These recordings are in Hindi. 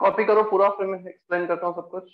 कॉपी करो पूरा फिर मैं एक्सप्लेन करता हूँ सब कुछ।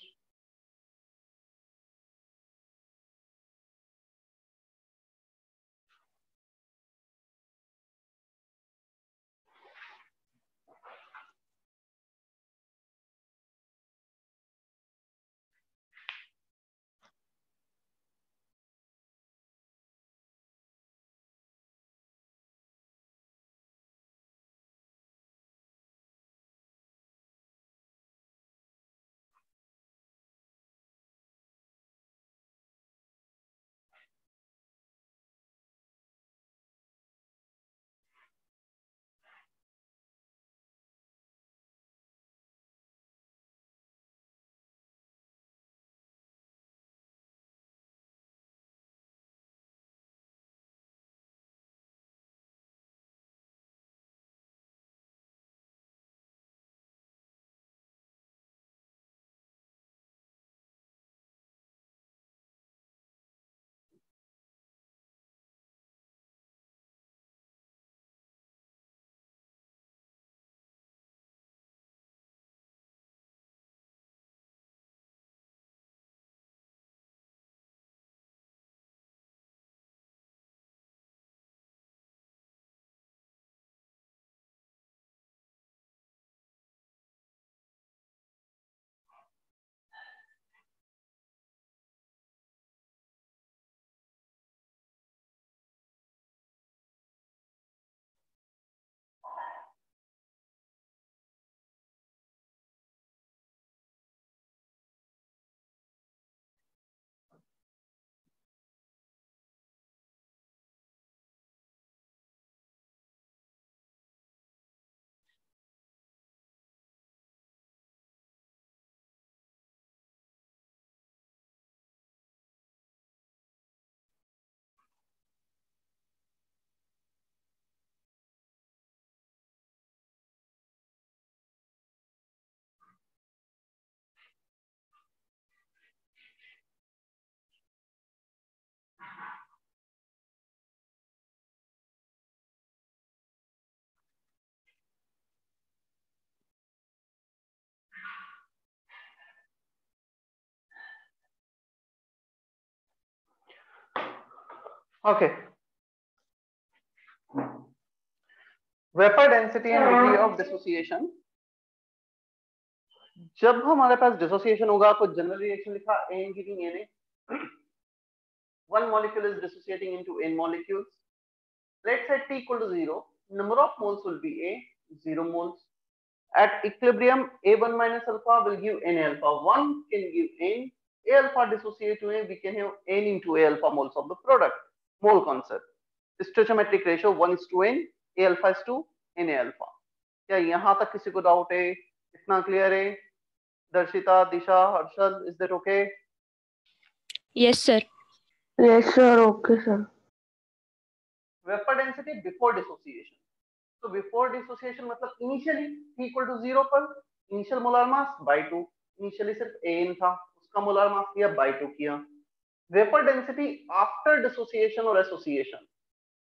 okay. Vapor density and degree of dissociation. जब हमारे पास डिसोसिएशन होगा तो जनरल रिएक्शन लिखा n giving n A one molecule is dissociating into n molecules let set t equal to 0 number of moles will be A 0 moles at equilibrium A1 minus alpha will give n alpha one can give n A alpha dissociate हुए we can have n into A alpha moles of the product Mole concept. Stoichiometric ratio 1 is to N, A alpha is to Na alpha. क्या यहाँ तक किसी को डाउट है इतना क्लियर है Darshita Disha Harshal is that okay Yes, sir. Yes, sir. Okay, sir. Vapour density before dissociation तो बिफोर डिसोसिएशन मतलब इनिशियली इक्वल टू ज़ीरो पर initial molar mass by two initially सिर्फ़ an था उसका मोलर मास किया बाय टू किया वेपर डेंसिटी आफ्टर डिसोसिएशन और एसोसिएशन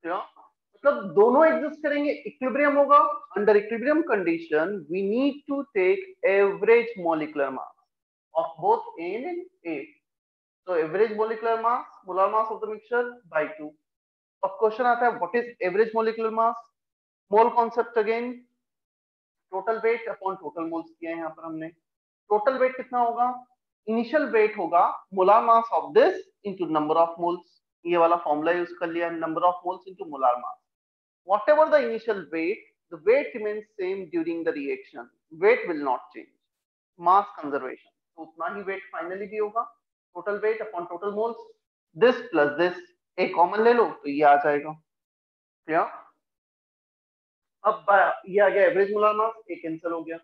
मतलब दोनों एग्जिस्ट करेंगे इक्विलिब्रियम होगा under equilibrium condition we need to take average molecular mass of both n and A so, average molecular mass, molar mass of the mixture by 2 अब क्वेश्चन आता है what is average molecular mass mole concept again total weight upon total moles किया है यहाँ पर हमने. टोटल वेट कितना होगा? इनिशियल वेट होगा molar mass of this into number of moles ये वाला फॉर्मुला यूज़ कर लिया number of moles into molar mass what the initial weight the weight remain same during the reaction weight will not change mass conservation तो उतना ही वेट फाइनली भी होगा. Total weight upon total moles this plus this एक कॉमन ले लो तो ये आ जाएगा. क्लियर अब ये आ गया एवरेज मोलार मास एक कैंसिल हो गया.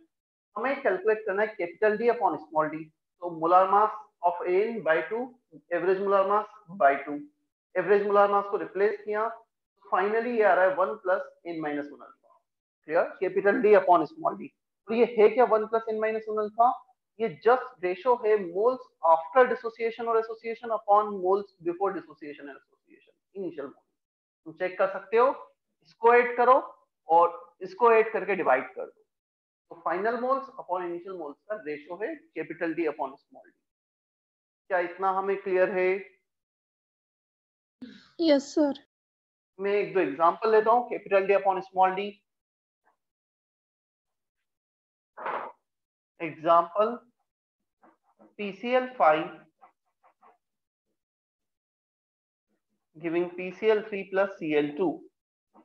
हमें कैलकुलेट करना है capital D upon small d तो molar mass of n by two average molar mass by two average molar mass को रिप्लेस किया फाइनली ये आ रहा है one plus n minus one alpha clear capital D upon small d तो ये है क्या one plus n minus one alpha ये जस्ट रेशो है मोल्स आफ्टर डिसोसिएशन और association upon moles before dissociation and association initial mole तुम चेक कर सकते हो, इसको ऐड करो और इसको ऐड करके डिवाइड कर दो. तो final moles upon initial moles का रेशो है capital D upon small d क्या इतना हमें क्लियर है Yes, sir. मैं एक दो एग्जांपल लेता हूँ capital D upon small d example PCl5 giving PCl3 plus Cl2.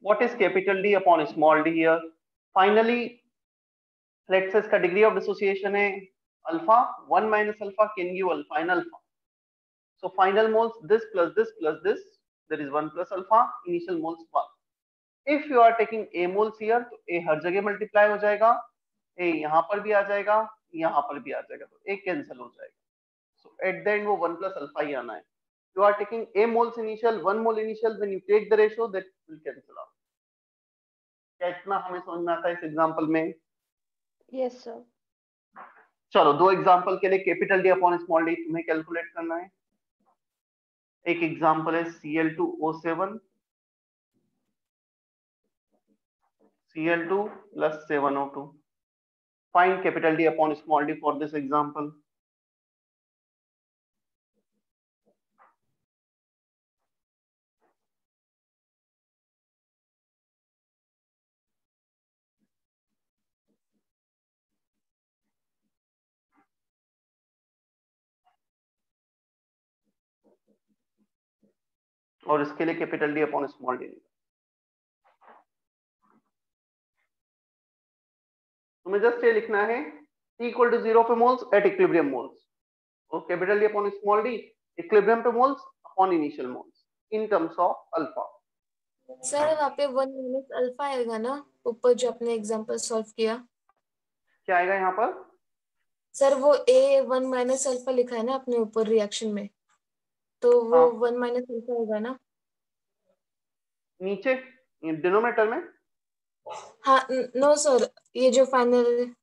What is capital D upon small d here? Finally, let's say इसका डिग्री ऑफ़ डिसोसिएशन है alpha one minus alpha can you alpha in alpha so final moles this plus this plus this there is one plus alpha initial moles one if you are taking A moles here तो ए हर जगह मल्टीप्लाई हो जाएगा ए यहाँ पर भी आ जाएगा, यहाँ पर भी आ जाएगा तो ए कैंसिल हो जाएगा. सो एट द एंड वो वन प्लस अल्फ़ा ही आना है. You are taking a moles initial, one mole initial, when you take the ratio, that will cancel out. kya itna hame samajh mein aata hai is yes sir चलो, दो एग्जांपल के लिए capital D upon small d तुम्हें कैलकुलेट करना है। एक एग्जांपल है Cl two O seven Cl two plus seven O two fine capital D upon small d for this example और इसके लिए capital D upon small d तुम्हें जस्ट ये लिखना है इक्वल टू ज़ीरो पे मोल्स एट इक्विलिब्रियम मोल्स तो capital D upon small d equilibrium पे moles upon initial moles in terms of alpha sir वहाँ पे वन माइनस अल्फ़ा आएगा ना ऊपर जो आपने एग्जांपल सॉल्व किया। क्या आएगा यहाँ पर? सर वो ए वन माइनस अल्फ़ा लिखा है ना अपने ऊपर रिएक्शन में। तो वो हाँ। वन माइनस अल्फ़ा होगा ना? नीचे डिनोमेटर में? हाँ नो सर ये जो final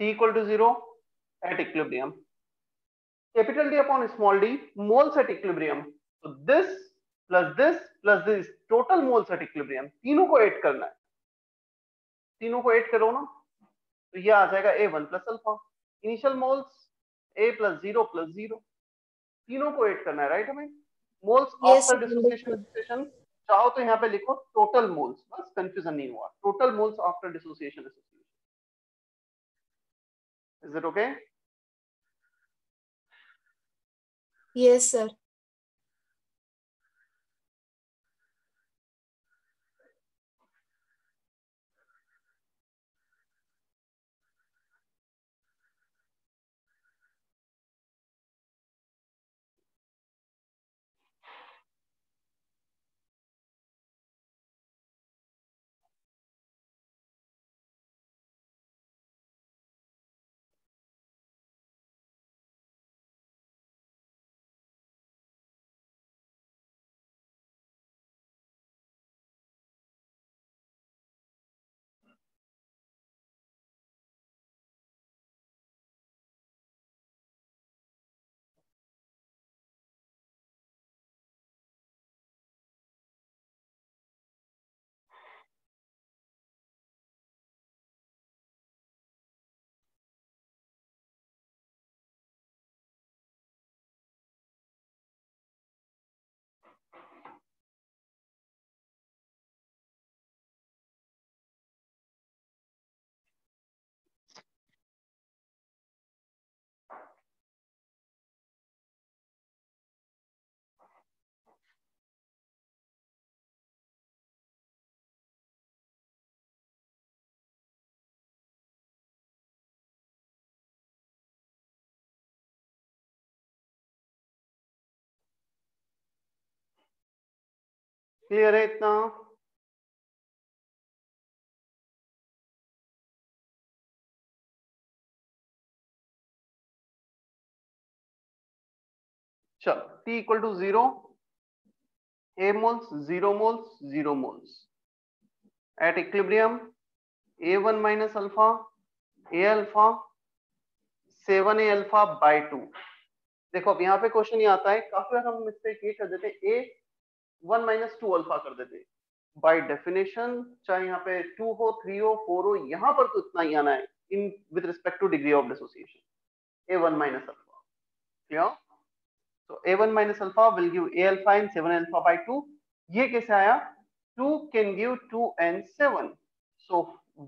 equal to zero at equilibrium capital D upon small d moles at equilibrium तो this plus this plus this total moles at equilibrium तीनों को ऐड करना है। तीनों को ऐड करो ना। तो ये आ जाएगा A one plus alpha initial moles A plus zero plus zero तीनों को एड करना है राइट हमें? Moles of after dissociation association चाहो तो यहाँ पे लिखो टोटल मोल्स बस कंफ्यूजन नहीं हुआ. Total moles after dissociation association is it okay Yes, sir. Clear है इतना चल, t equal to zero A moles zero moles zero moles at equilibrium A one minus alpha A alpha seven A alpha by two देखो, अब यहाँ पे क्वेश्चन ये आता है, काफ़ी बार हम मिस्टेक ये कर देते हैं वन माइनस टू अल्फ़ा कर देते बाई डेफिनेशन चाहे यहाँ पे टू हो थ्री हो फोर हो, यहाँ पर तो इतना ही आना है in with respect to degree of dissociation A one minus alpha clear तो A one minus alpha will give A alpha in seven alpha by two ये कैसे आया? Two can give two and seven so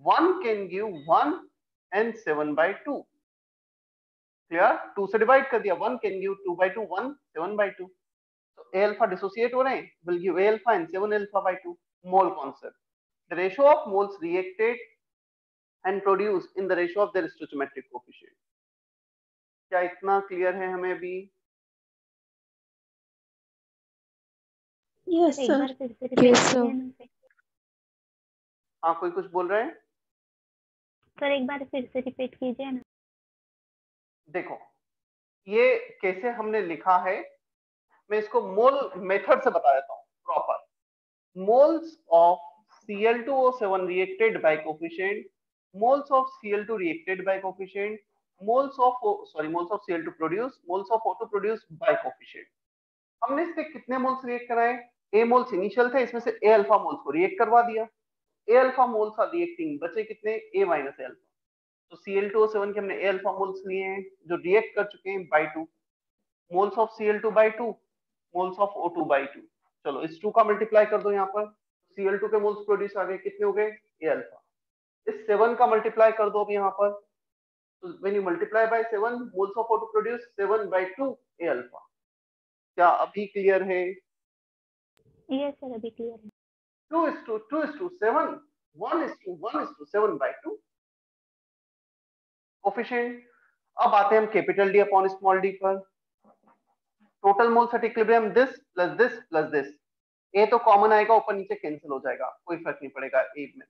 one can give one and seven by two clear two से डिवाइड कर दिया। One can give two by two one seven by two a alpha dissociate हो रहे हैं will give a alpha and 7 alpha by 2 mole concept the ratio of moles reacted and produced in the ratio of their stoichiometric coefficient क्या इतना क्लियर है हमें अभी Yes, एक sir. बार फिर से रिपीट Yes, sir. कीजिए ना हाँ कोई कुछ बोल रहा है सर एक बार फिर से रिपीट कीजिए ना देखो ये कैसे हमने लिखा है मैं इसको मोल मेथड से बता देता हूँ proper moles of Cl2O7 reacted by coefficient, moles of Cl2 reacted by coefficient, moles of O- sorry, moles of Cl2 produced moles of O2 produced by coefficient. हमने इससे कितने मोल्स रिएक्ट कराए? ए मोल्स इनिशियल थे, इसमें से ए अल्फ़ा मोल्स को रिएक्ट करवा दिया। A alpha moles are reacting बचे कितने? ए माइनस ए अल्फ़ा तो Cl2O7 के हमने ए अल्फ़ा मोल्स लिए हैं, जो रिएक्ट कर चुके हैं by 2 moles of Cl2 by 2 moles of O2 by 2 चलो इस 2 का मल्टीप्लाई कर दो यहाँ पर। Cl2 के मोल्स प्रोड्यूस आ गए कितने हो गए? ए अल्फ़ा इस 7 का मल्टीप्लाई कर दो अब यहाँ पर। तो when you multiply by 7 moles of O2 produce 7 by 2 A alpha क्या अभी क्लियर है? यस सर अभी क्लियर है। 2 is to 2 is to 7 1 is to 1 is to 7 by 2 coefficient अब आते हैं हम capital D upon small D पर। Total moles at equilibrium this plus this plus this a तो कॉमन आएगा ऊपर नीचे कैंसिल हो जाएगा कोई फ़र्क नहीं पड़ेगा ए में।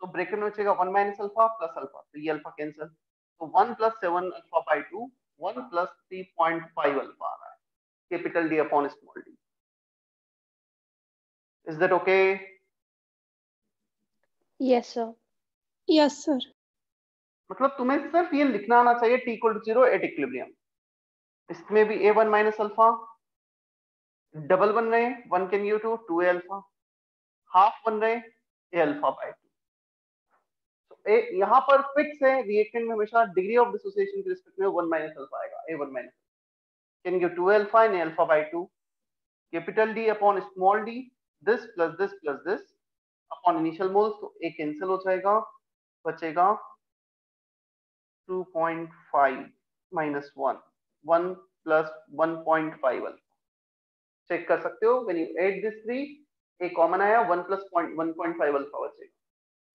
तो ब्रैकेट में बचेगा 1 माइनस अल्फ़ा प्लस अल्फ़ा तो ये अल्फ़ा कैंसिल तो 1 plus 7 alpha by 2 1 plus 3.5 alpha आ रहा है capital D upon small D is that okay Yes, sir. Yes, sir. मतलब तुम्हें सिर्फ़ ये लिखना आना चाहिए t equal to zero at equilibrium इसमें भी a1 one minus alpha double बन रहे one can you two two a alpha half बन रहे a alpha by two a यहाँ पर फिक्स है रिएक्टेंट में हमेशा डिग्री ऑफ़ डिसोसिएशन के रिस्पेक्ट में वन माइनस अल्फ़ा आएगा a one minus can give 2 alpha and alpha by 2 capital D upon small d, this plus this plus this upon initial moles तो एक कैंसिल हो जाएगा, बचेगा 2.5 minus 1 one plus one point five alpha check कर सकते हो when you add this three एक कॉमन आया one plus one point five alpha बचेगा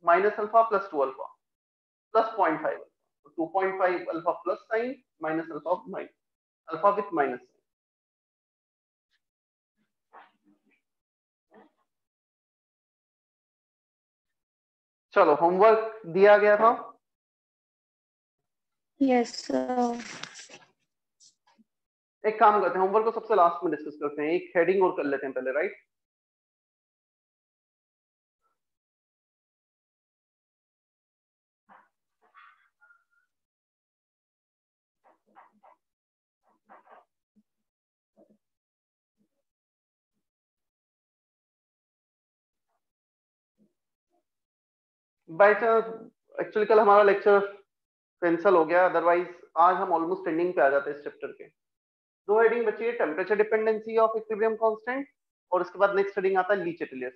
minus alpha plus two alpha plus point five two point five alpha plus sign minus alpha minus alpha with minus sign चलो होमवर्क दिया गया था? यस yes, एक काम करते हैं होमवर्क को सबसे लास्ट में डिस्कस करते हैं, एक हेडिंग और कर लेते हैं पहले राइट बाय चांस एक्चुअली कल हमारा लेक्चर कैंसिल हो गया अदरवाइज़ आज हम ऑलमोस्ट एंडिंग पे आ जाते हैं इस चैप्टर के। दो हेडिंग बची है temperature dependency of equilibrium constant और उसके बाद नेक्स्ट हेडिंग आता है ली चैटलियर्स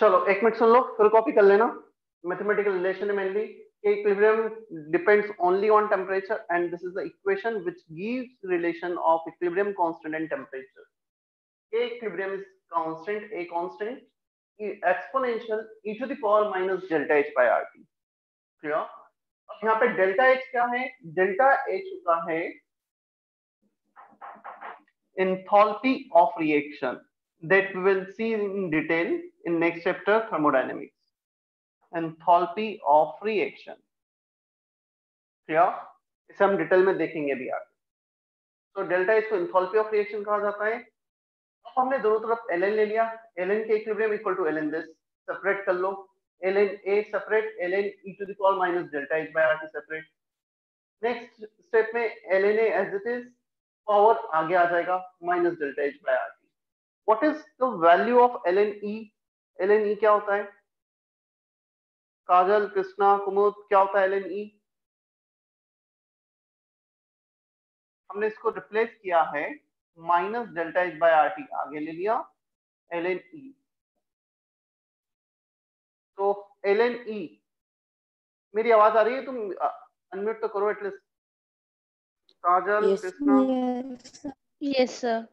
चलो, एक मिनट सुन लो, फिर कॉपी कर लेना। मैथमेटिकल रिलेशन है mainly equilibrium depends only on temperature and this is the equation which gives relation of equilibrium constant and temperature equilibrium is constant a constant exponential e to the power minus delta H by R T clear अब यहाँ पे डेल्टा एच क्या है? डेल्टा एच का है enthalpy of reaction that we will see in detail in next chapter, thermodynamics enthalpy of reaction. Clear इसे हम डिटेल में देखेंगे भी आगे। तो डेल्टा इसको इंथॉल्पी ऑफ़ रिएक्शन कहा जाता है। अब हमने दोनों तरफ़ एल ले लिया। L K equilibrium equal to L this separate कर लो। L N A separate L N e to the power minus delta H by R T separate next step में L N as it is power आगे आ जाएगा minus delta H by R T what is the value of L N e L N e क्या होता है? काजल कृष्णा कुमुद क्या होता है एल एन ई हमने इसको रिप्लेस किया है minus delta H by R T आगे ले लिया एल एन ई तो एल एन ई मेरी आवाज़ आ रही है? तुम अनम्यूट तो करो at least Kajal. Krishna. Yes sir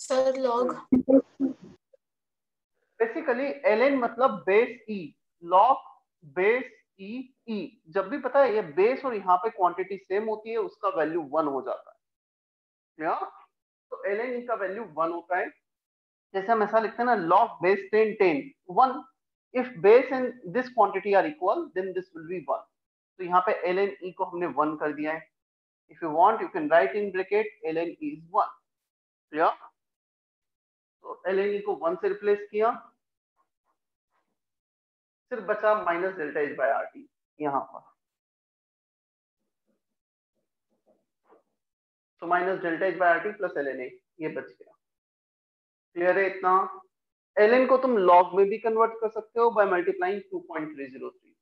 sir log basically L N मतलब base e log base e e जब भी पता है, ये बेस और यहाँ पे क्वांटिटी सेम होती है, उसका वैल्यू वन हो जाता है। या तो एल एन ई का वैल्यू वन होता है। जैसे हम ऐसा लिखते हैं ना log base ten ten one if base and this quantity are equal then this will be one तो यहाँ पे एल एन ई को हमने वन कर दिया है। If you want you can write in bracket L N e is one clear तो एन को वन से रिप्लेस किया। सिर्फ़ बचा minus delta H by R T यहाँ पर। तो minus delta H by R T plus L N A ये बच गया। क्लियर है इतना? एल एन को तुम लॉग में भी कन्वर्ट कर सकते हो बाय मल्टीप्लाइंग 2.303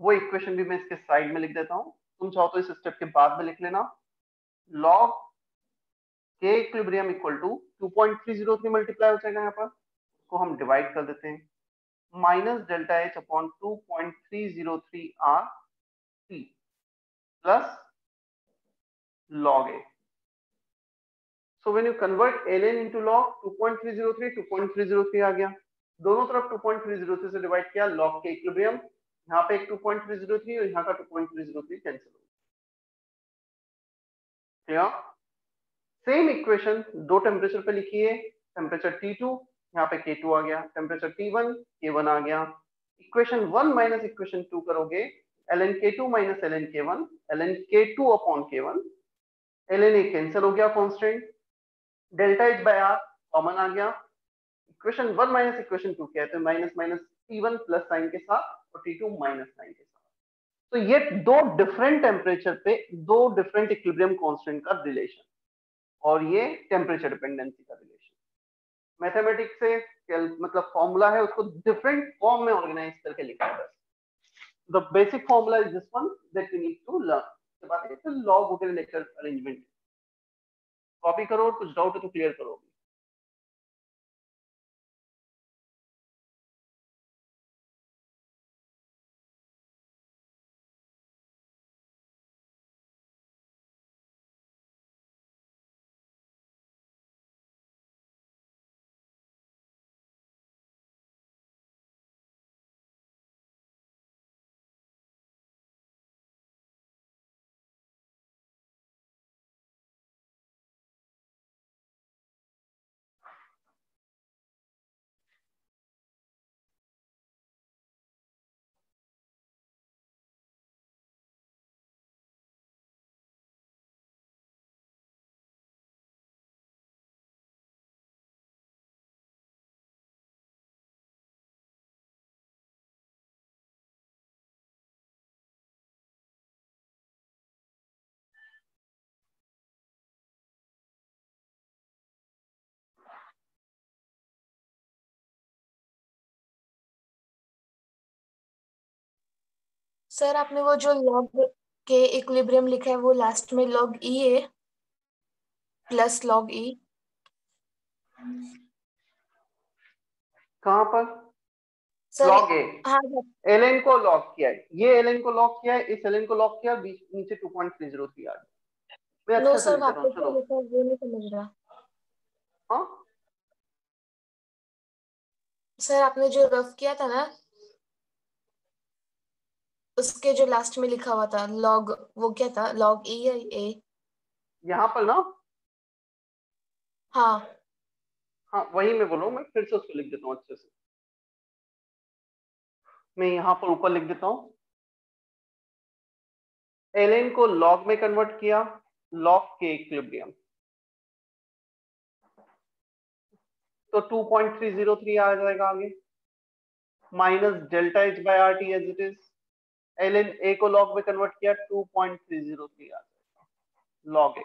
वो इक्वेशन भी मैं इसके साइड में लिख देता हूँ। तुम चाहो तो इस स्टेप के बाद में लिख लेना। लॉग के इक्विलिब्रियम इक्वल टू 2.303 मल्टीप्लाई हो जाएगा यहाँ पर, को हम डिवाइड कर देते हैं। Minus delta h upon 2.303 r t plus log a. So when you convert ln into log 2.303 2.303 आ गया। दोनों तरफ़ 2.303 से डिवाइड किया, log के इक्विलिब्रियम यहाँ पे एक 2.303 और यहाँ का 2.303 कैंसिल हो गया। सेम इक्वेशन दो टेम्परेचर पे लिखिए टेम्परेचर T2 यहाँ पे K2 आ गया टेम्परेचर T1 K1 आ गया। Equation one minus equation two करोगे, ln K2 minus ln K1 ln K2 upon K1 ln A cancel हो गया constant delta H by R common आ गया। Equation one minus equation two क्या है तो minus minus T1 plus sign के साथ और T2 माइनस साइन के साथ। तो ये दो डिफरेंट टेम्परेचर पे दो डिफरेंट इक्विलिब्रियम कांस्टेंट का रिलेशन और ये टेम्परेचर डिपेंडेंसी का रिलेशन मैथमेटिक्स से मतलब फॉर्मूला है, उसको डिफरेंट फॉर्म में ऑर्गेनाइज करके लिखा है. The basic formula is this one that we need to learn उसके बाद एक लॉग वगैरह लेक्चर अरेंजमेंट कॉपी करो कुछ डाउट है तो क्लियर करोगे. सर आपने वो जो लॉग के इक्विलिब्रियम लिखा है वो लास्ट में लॉग ई है प्लस लॉग ई कहाँ पर? लॉग ए हाँ एलएन को लॉक किया है। ये एलएन को लॉक किया है इस एलएन को लॉक किया बीच नीचे 2.303 आ गया। मैं नो अच्छा सर लिखा है, वो नहीं समझ रहा। हाँ? सर आपने जो रफ किया था ना उसके जो लास्ट में लिखा हुआ था लॉग वो क्या था? लॉग ई या ए यहाँ पर ना? हाँ। हाँ वही मैं बोलूँ मैं फिर से उसको लिख देता हूँ अच्छे से। मैं यहाँ पर ऊपर लिख देता हूँ। एलेन को लॉग में कन्वर्ट किया लॉग के इक्विलिब्रियम तो 2.303 आ जाएगा आगे। Minus delta H by R T as it is ln A को लॉग में कन्वर्ट किया 2.30 के आ log A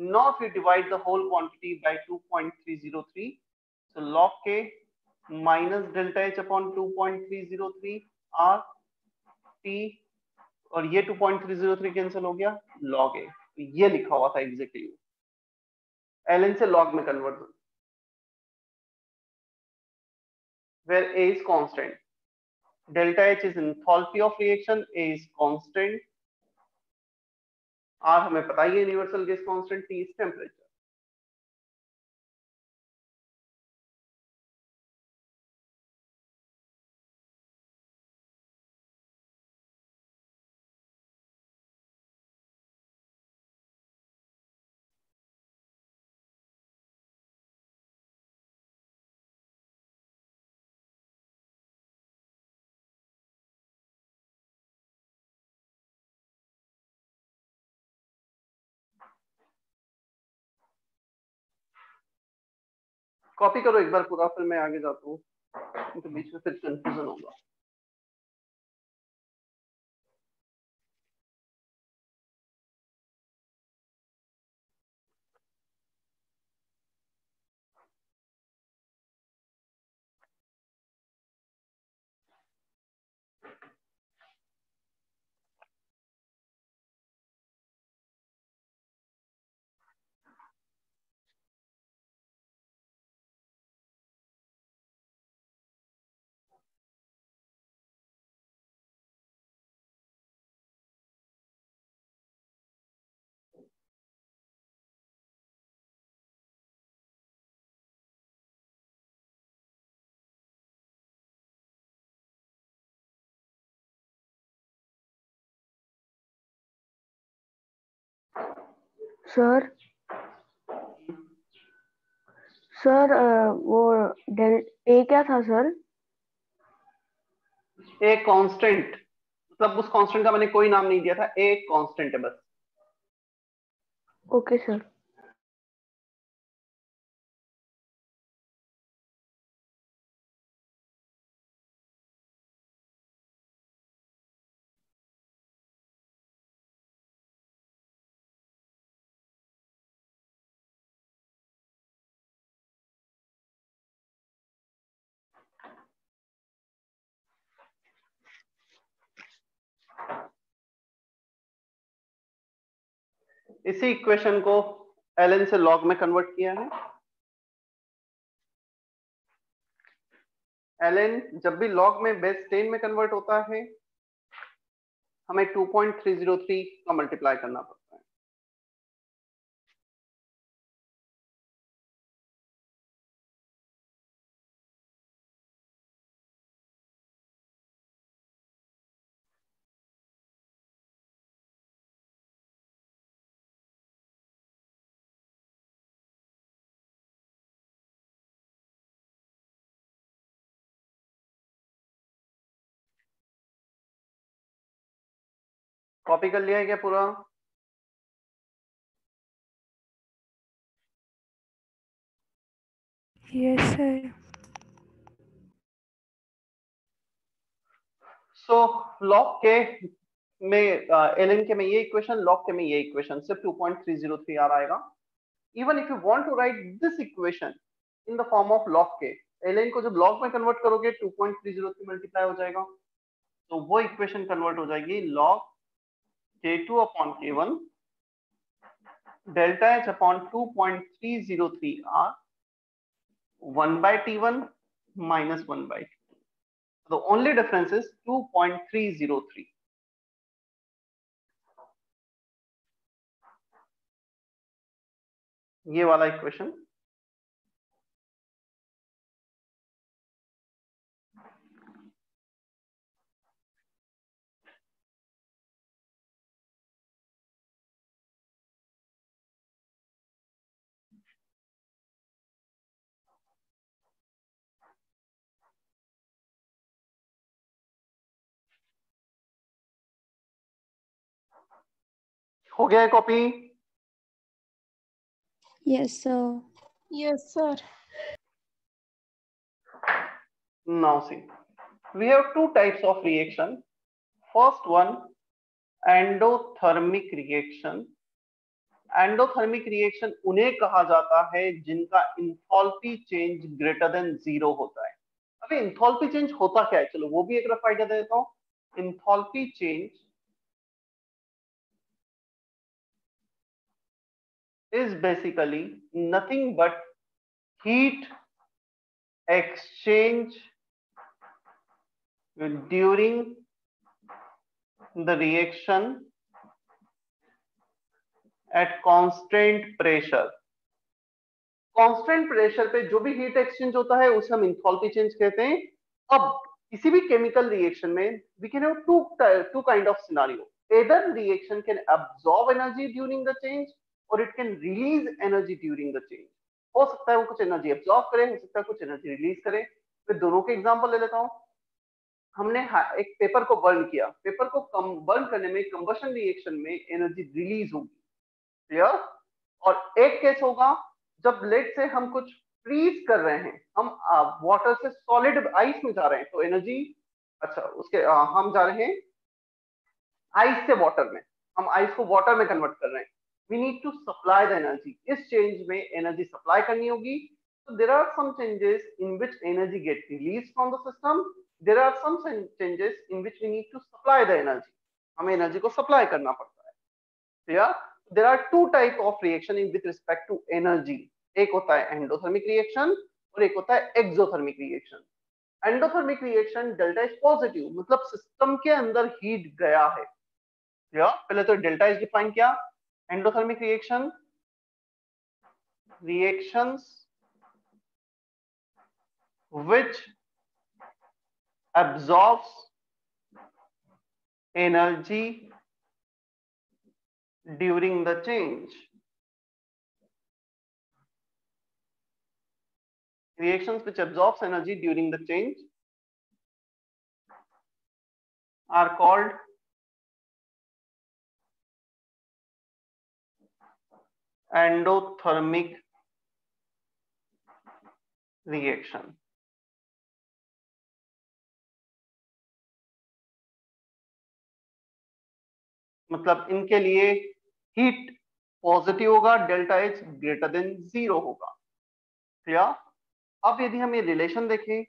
now if you divide the whole quantity by 2.303 so log K minus delta H upon 2.303 R T और ये 2.303 कैंसिल हो गया लॉग ए ये लिखा हुआ था एग्जैक्टली एलिन से लॉग में convert where A is constant delta h is enthalpy of reaction a is constant r हमें पता ही है universal gas constant, t is temperature copy करो एक बार पूरा, फिर मैं आगे जाता हूँ। तो बीच में फिर कंफ्यूजन होगा। सर? सर वो डेल ए क्या था सर? ए कांस्टेंट मतलब उस कांस्टेंट का मैंने कोई नाम नहीं दिया था ए कांस्टेंट है बस। Okay sir. इसी इक्वेशन को एल से लॉग में कन्वर्ट किया है। एल जब भी लॉग में बेस टेन में कन्वर्ट होता है, हमें 2.303 का मल्टीप्लाई करना पड़ता है। कॉपी कर लिया है क्या पूरा? यस सर सो लॉग के में एल एन के में ये इक्वेशन लॉग के में ये इक्वेशन सिर्फ़ 2.303 आ रहा आएगा। Even if you want to write this equation in the form of log K L को जब लॉग में कन्वर्ट करोगे 2.303 मल्टीप्लाई हो जाएगा। तो वो इक्वेशन कन्वर्ट हो जाएगी log k2 upon k1 delta h upon 2.303 r 1 by t1 minus 1 by t2. The only difference is 2.303. ये वाला इक्वेशन हो गया है copy? Yes, sir. Yes, sir. now see. We have two types of reaction. First one endothermic reaction. Endothermic reaction उन्हें कहा जाता है जिनका enthalpy change greater than zero होता है। अभी इंथॉल्पी चेंज होता क्या है? चलो वो भी एक रफ आइडिया देता हूँ। Enthalpy change is basically nothing but heat exchange during the reaction at constant pressure. Constant pressure पे जो भी हीट एक्सचेंज होता है, उसे हम इंथॉल्पी चेंज कहते हैं। अब किसी भी केमिकल रिएक्शन में we can have two two kind of scenario reaction can energy during the change और it can release energy during the change हो सकता है वो कुछ एनर्जी एब्जॉर्ब करे हो सकता है कुछ एनर्जी रिलीज़ करे। मैं दोनों के एग्ज़ाम्पल ले लेता हूँ। हमने एक पेपर को बर्न किया। पेपर को कम बर्न करने में कंबशन रिएक्शन में एनर्जी रिलीज़ होगी। क्लियर और एक केस होगा जब लेट से हम कुछ फ्रीज कर रहे हैं हम वाटर से सॉलिड आइस में जा रहे हैं तो एनर्जी अच्छा उसके आ, हम जा रहे हैं आइस से वाटर में। हम आइस को वाटर में कन्वर्ट कर रहे हैं। We need to supply the energy इस चेंज में एनर्जी सप्लाई करनी होगी. तो there are some changes in which energy get release from the system there are some changes in which we need to supply the energy हमें एनर्जी को सप्लाई करना पड़ता है. There are two type of reaction in with respect to energy एक होता है एंडोथर्मिक रिएक्शन और एक होता है exothermic reaction endothermic reaction delta is positive मतलब सिस्टम के अंदर हीट गया है. पहले तो डेल्टा इज़ डिफाइन किया. Endothermic reaction reactions which absorbs energy during the change. Reactions which absorbs energy during the change are called endothermic reaction. मतलब इनके लिए हीट पॉजिटिव होगा delta H greater than zero होगा। क्लियर अब यदि हम ये रिलेशन देखें,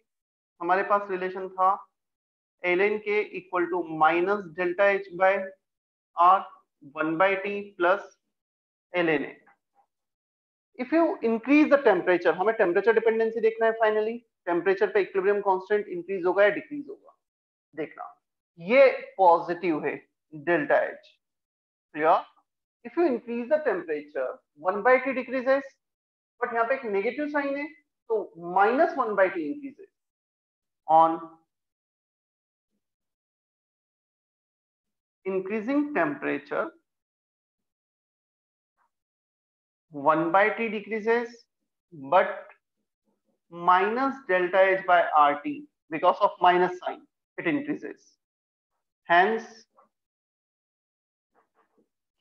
हमारे पास रिलेशन था L N K equal to minus delta H by R one by T plus L N A if you increase the temperature हमें टेम्परेचर डिपेंडेंसी देखना है फाइनली टेम्परेचर पे इक्विलिब्रियम कांस्टेंट इंक्रीज होगा या डिक्रीज होगा? देखना। ये पॉजिटिव है delta H clear if you increase the temperature one by T decreases but यहाँ पे एक नेगेटिव साइन है तो minus one by T increases on increasing temperature 1 by t decreases but minus delta h by rt because of minus sign, it increases. Hence,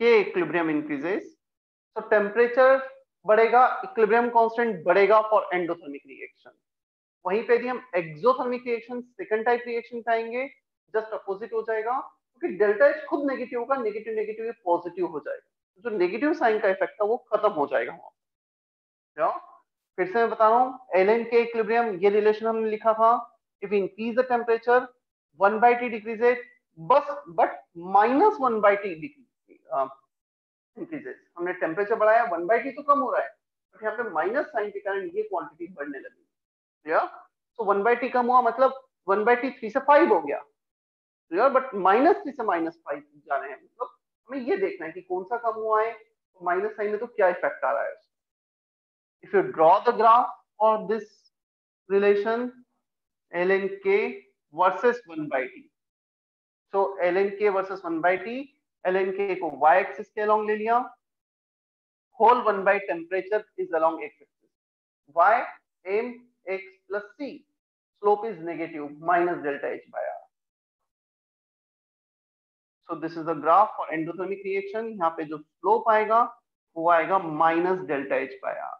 k equilibrium increases. So, temperature बढ़ेगा इक्विलिब्रियम कांस्टेंट बढ़ेगा फॉर एंडोथर्मिक रिएक्शन वहीं पे यदि हम exothermic reaction second type reaction पाएँगे जस्ट अपोजिट हो जाएगा, क्योंकि डेल्टा एच खुद नेगेटिव होगा नेगेटिव नेगेटिव पॉजिटिव हो जाएगा। जो नेगेटिव साइन का इफ़ेक्ट था वो खत्म हो जाएगा वहाँ फिर से मैं बता रहा हूँ एल एन के इक्विलिब्रियम ये रिलेशन हमने लिखा था if increase the temperature one by T decreases बस but minus one by T increases हमने टेम्परेचर बढ़ाया वन बाई टी तो कम हो रहा है बट यहाँ पे माइनस साइन के कारण ये क्वांटिटी बढ़ने लगी। तो वन बाई टी कम हुआ मतलब वन बाई टी थ्री से फाइव हो गया। बट माइनस थ्री से माइनस फाइव जा रहे हैं मतलब हमें ये देखना है कि कौन सा कम हुआ है तो माइनस साइन में तो क्या इफ़ेक्ट आ रहा है if you draw the graph for this relation L N K versus one by T so L N K versus one by T L N K को वाई एक्सिस के अलॉन्ग ले लिया whole one by temperature is along X axis Y M X plus C slope is negative minus delta H by R so this is the graph for endothermic reaction यहाँ पे जो स्लोप आएगा, वो आएगा minus delta H by R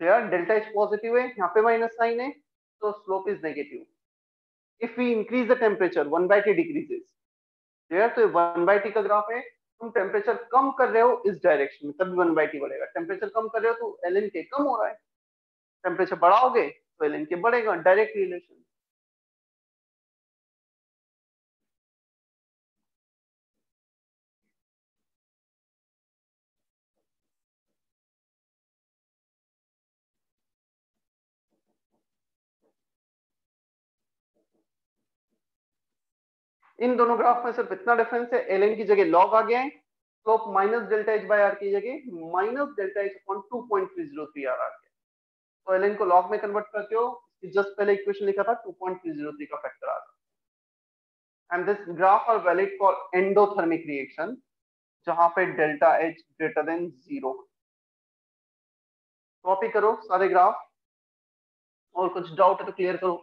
clear delta H positive है, यहाँ पे माइनस साइन है तो slope is negative if we increase the temperature one by T decreases clear तो वन बाई टी का ग्राफ है. तुम टेम्परेचर कम कर रहे हो इस डायरेक्शन में, तभी वन बाई टी बढ़ेगा. टेम्परेचर कम कर रहे हो तो एल एन के कम हो रहा है. टेम्परेचर बढ़ाओगे तो एल एन के बढ़ेगा. डायरेक्ट रिलेशन इन दोनों ग्राफ में सिर्फ़ इतना डिफरेंस है। एलएन की जगह लॉग आ गया है slope minus delta H by R की जगह minus delta H upon two point three zero three R आ गया। तो एलएन को लॉग में कन्वर्ट करते हो जस्ट पहले इक्वेशन लिखा था two point three zero three का फैक्टर आ गया। And this graph are valid for endothermic reaction जहाँ पे delta H greater than zero copy करो सारे ग्राफ और कुछ डाउट है तो क्लियर करो।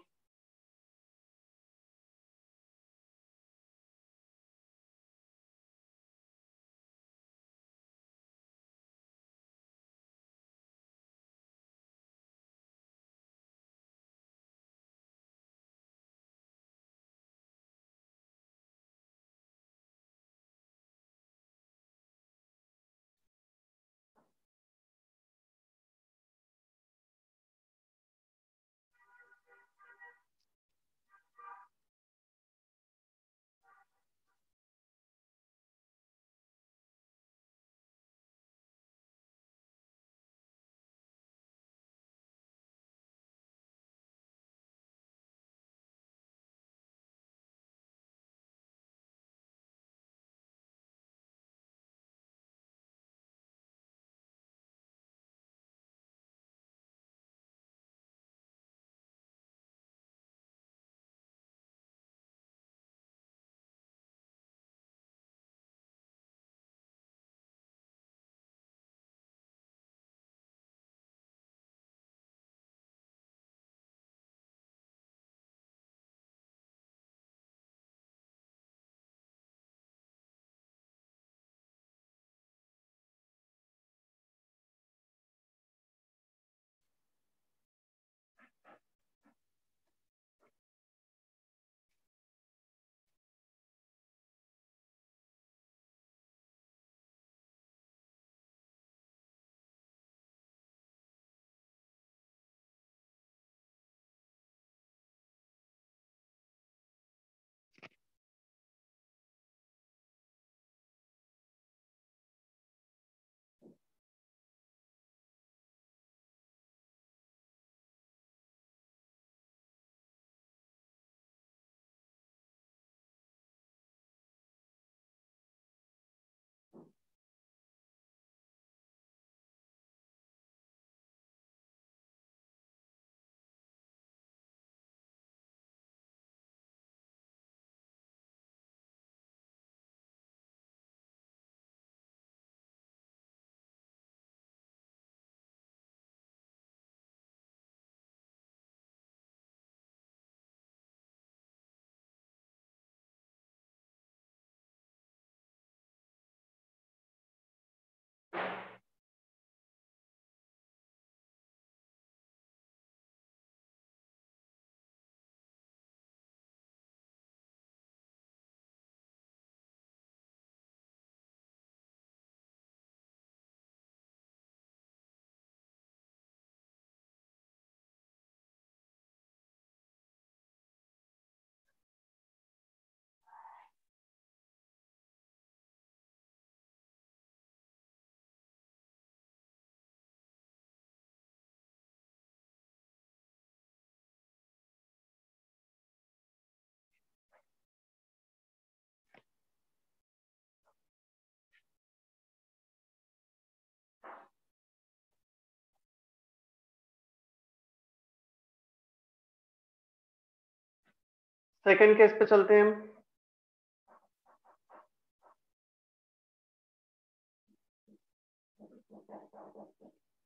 सेकंड केस पे चलते हैं हम।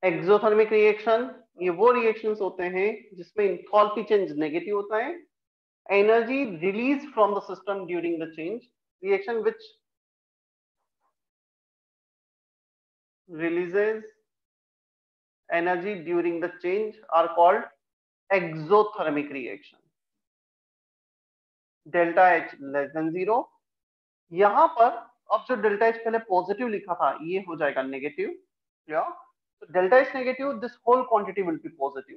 एक्सोथर्मिक रिएक्शन ये वो रिएक्शंस होते हैं जिसमें इंथॉल्पी चेंज नेगेटिव होता है। Energy release from the system during the change reaction which releases energy during the change are called exothermic reaction delta h less than zero, यहाँ पर, अब जो डेल्टा एच पहले पॉजिटिव लिखा था, ये हो जाएगा नेगेटिव या तो delta H negative this whole quantity will be positive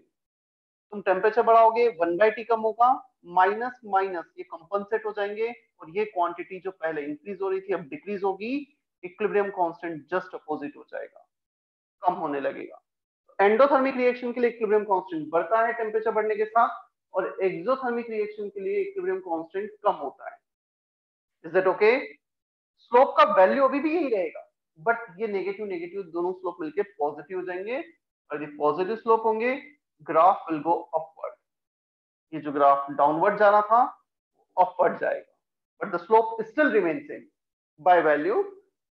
तुम टेम्परेचर बढ़ाओगे वन बाई टी कम होगा माइनस माइनस ये कंपनसेट हो जाएँगे, और ये क्वांटिटी जो पहले इंक्रीज हो रही थी, अब डिक्रीज होगी इक्विलिब्रियम कांस्टेंट जस्ट अपोजिट हो जाएगा, कम होने लगेगा। एंडोथर्मिक रिएक्शन के लिए इक्विलिब्रियम कांस्टेंट बढ़ता है टेम्परेचर बढ़ने के साथ और एक्सोथर्मिक रिएक्शन के लिए इक्विलिब्रियम कांस्टेंट कम होता है। इज़ दैट ओके स्लोप का वैल्यू अभी भी यही रहेगा बट ये नेगेटिव नेगेटिव दोनों स्लोप मिलके पॉजिटिव हो जाएँगे, और ये पॉजिटिव स्लोप होंगे ग्राफ विल गो अपवर्ड ये जो ग्राफ डाउनवर्ड जाना था अपवर्ड जाएगा। But the slope still remain same by value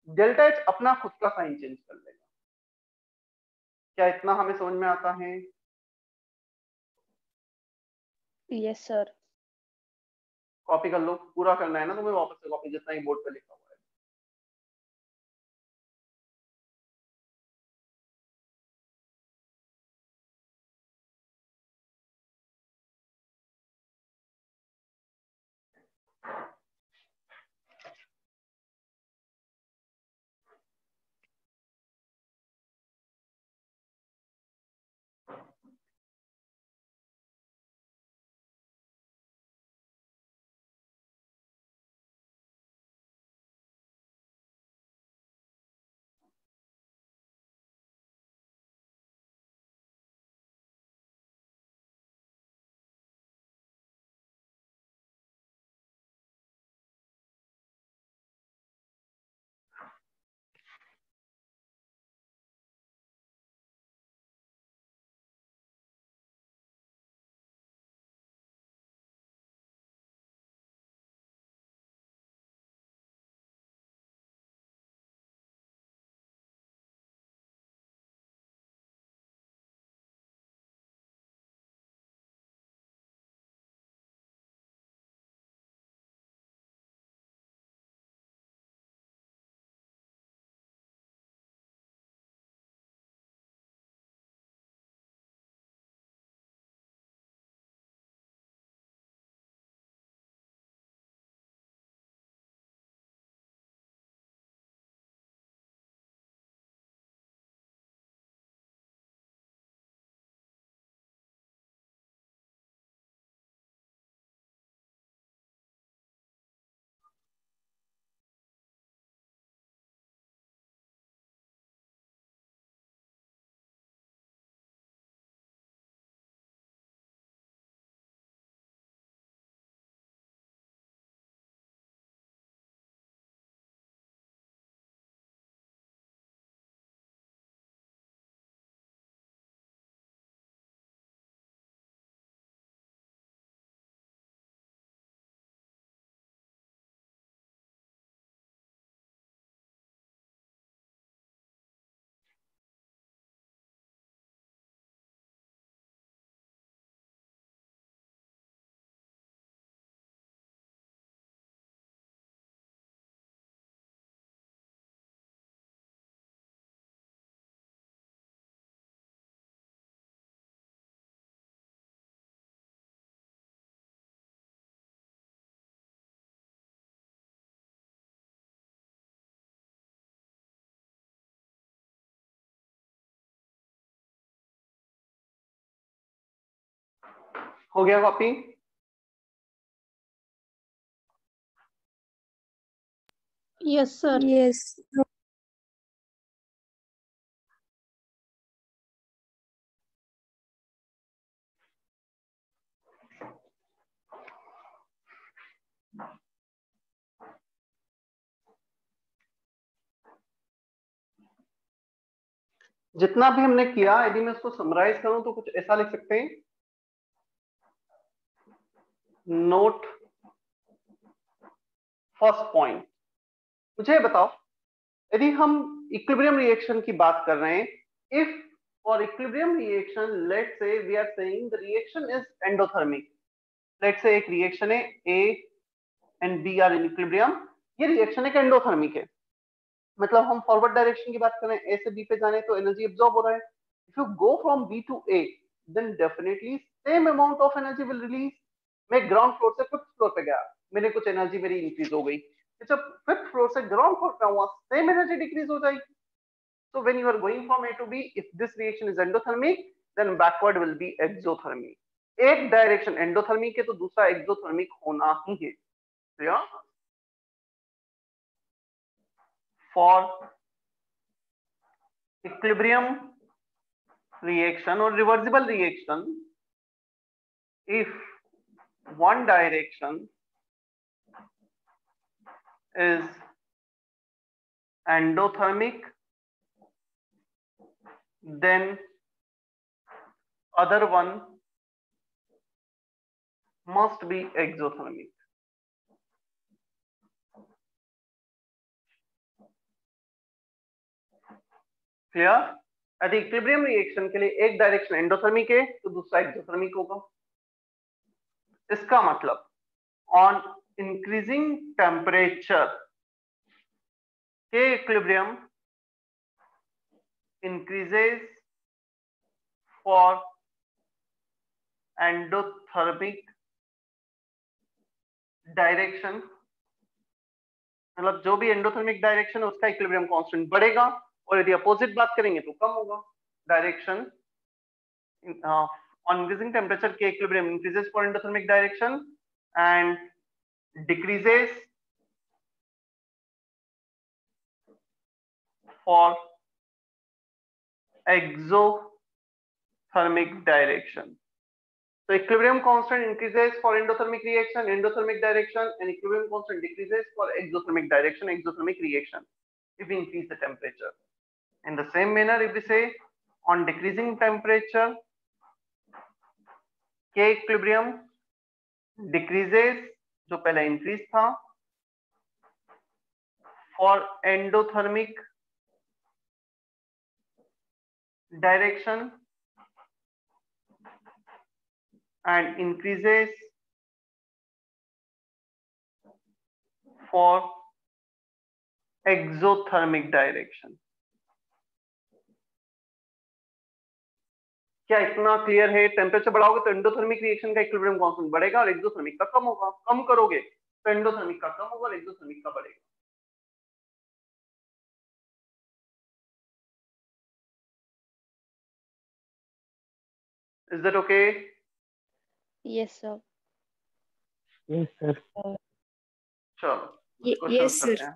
delta H अपना खुद का साइन चेंज कर लेगा। क्या इतना हमें समझ में आता है? यस सर कॉपी कर लो। पूरा करना है ना, तुम्हें वापस से कॉपी जितना ही बोर्ड पे लिखा है गया कॉपी? यस सर यस जितना भी हमने किया यदि मैं इसको समराइज करूँ तो कुछ ऐसा लिख सकते हैं? Note first point. मुझे बताओ, यदि हम इक्विलिब्रियम रिएक्शन की बात कर रहे हैं if for equilibrium reaction let say we are saying the reaction is endothermic let say एक रिएक्शन है A and B are in equilibrium ये रिएक्शन एक एंडोथर्मिक है। मतलब हम फॉरवर्ड डायरेक्शन की बात करें ए से बी पे जाने तो एनर्जी एब्जॉर्ब हो रहा है। If you go from B to A then definitely same amount of energy will release मैं ग्राउंड फ्लोर से फिफ्थ फ्लोर पे गया। मैंने कुछ एनर्जी मेरी इंक्रीज हो गई। जब फिफ्थ फ्लोर से ग्राउंड फ्लोर पे हुआ सेम एनर्जी डिक्रीज हो जाएगी। So when you are going from A to B, if this reaction is endothermic, then backward will be exothermic. एक डायरेक्शन एंडोथर्मिक है तो दूसरा एक्सोथर्मिक होना ही है। Clear for equilibrium reaction or reversible reaction if one direction is endothermic then other one must be exothermic. Clear? यदि इक्विलिब्रियम रिएक्शन के लिए एक डायरेक्शन एंडोथर्मिक है तो दूसरा एक्सोथर्मिक होगा इसका मतलब ऑन इंक्रीजिंग टेम्परेचर के equilibrium increases for endothermic direction मतलब जो भी एंडोथर्मिक डायरेक्शन है, उसका इक्विलिब्रियम कांस्टेंट बढ़ेगा, और यदि अपोजिट बात करेंगे तो कम होगा। Direction on increasing temperature K equilibrium increases for endothermic direction and decreases for exothermic direction. So equilibrium constant increases for endothermic reaction, endothermic direction, and equilibrium constant decreases for exothermic direction, exothermic reaction, if we increase the temperature. In the same manner, if we say on decreasing temperature, के इक्विलिब्रियम डिक्रीजेस जो पहले इंक्रीज था for endothermic direction and increases for exothermic direction क्या इतना क्लियर है टेम्परेचर बढ़ाओगे तो एंडोथर्मिक रिएक्शन का इक्विलिब्रियम कांस्टेंट बढ़ेगा और एक्सोथर्मिक का कम होगा कम करोगे तो एंडोथर्मिक का कम होगा और एक्सोथर्मिक का बढ़ेगा Is that okay? Yes, sir. Yes, sir. चलो Ye- question yes, sir.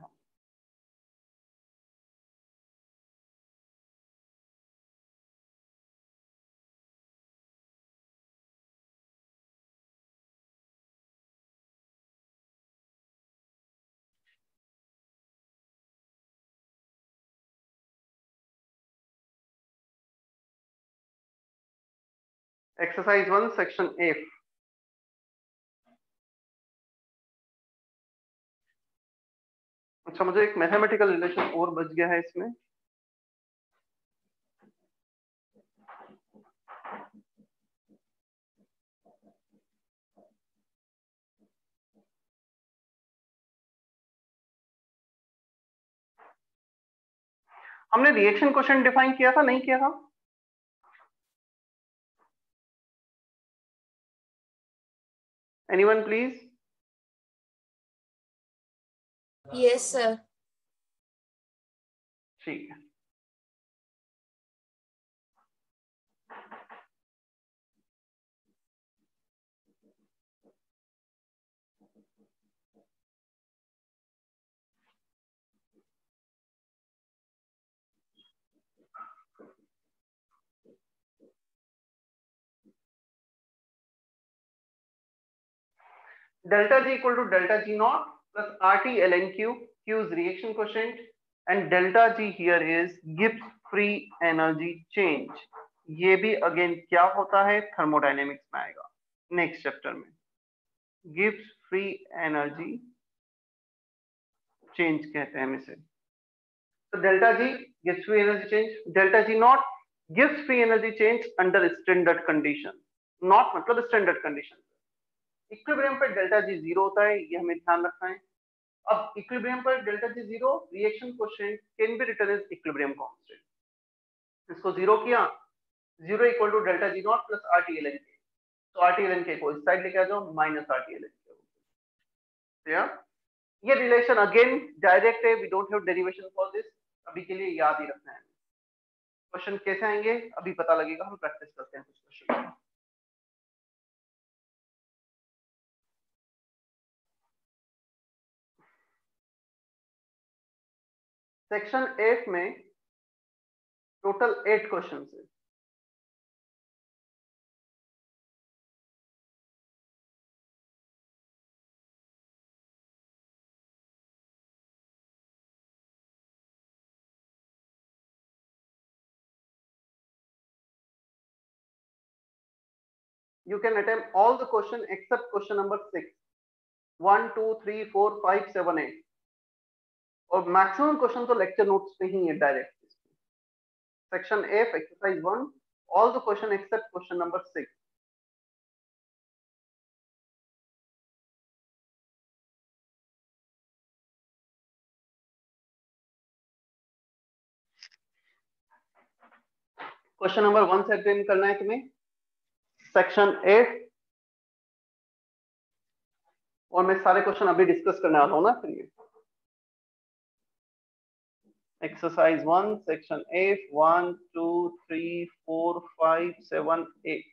Exercise one, section F. अच्छा मुझे एक मैथमेटिकल रिलेशन और बच गया है इसमें हमने रिएक्शन क्वेश्चन डिफाइन किया था नहीं किया था एनीवन प्लीज़ Yes, sir. ठीक है delta G equal to delta G naught plus RT ln Q. Q is reaction quotient, and delta G here is Gibbs free energy change. ये भी अगेन क्या होता है? थर्मोडायनेमिक्स में आएगा। नेक्स्ट चैप्टर में। गिब्स फ्री एनर्जी चेंज कहते हैं हम इसे। तो delta G gives free energy change delta G naught gives free energy change under standard condition naught मतलब स्टैंडर्ड कंडीशन इक्विलिब्रियम पर डेल्टा जी ज़ीरो होता है, ये हमें ध्यान रखना है। अब इक्विलिब्रियम पर delta G zero reaction coefficient can be written as equilibrium constant इसको ज़ीरो किया zero equal to delta G naught plus R T L N K तो are T L N K को इस साइड लेके आ जाओ minus R T L N K ये रिलेशन अगेन डायरेक्ट है we don't have derivation for this अभी के लिए याद ही रखना है। क्वेश्चन कैसे आएँगे? अभी पता लगेगा, हम प्रैक्टिस करते हैं कुछ क्वेश्चन सेक्शन एट में टोटल एट क्वेश्चन है you can attempt all the question except question number six. One, two, three, four, five, seven, eight. और मैक्सिमम क्वेश्चन तो लेक्चर नोट्स पे ही है direct section F exercise one all the question except question number six question number one से अटेम्प्ट करना है तुम्हें। सेक्शन एट और मैं सारे क्वेश्चन अभी डिस्कस करने वाला हूँ ना, फिर ये। Exercise 1 section F 1 2 3 4 5 7 8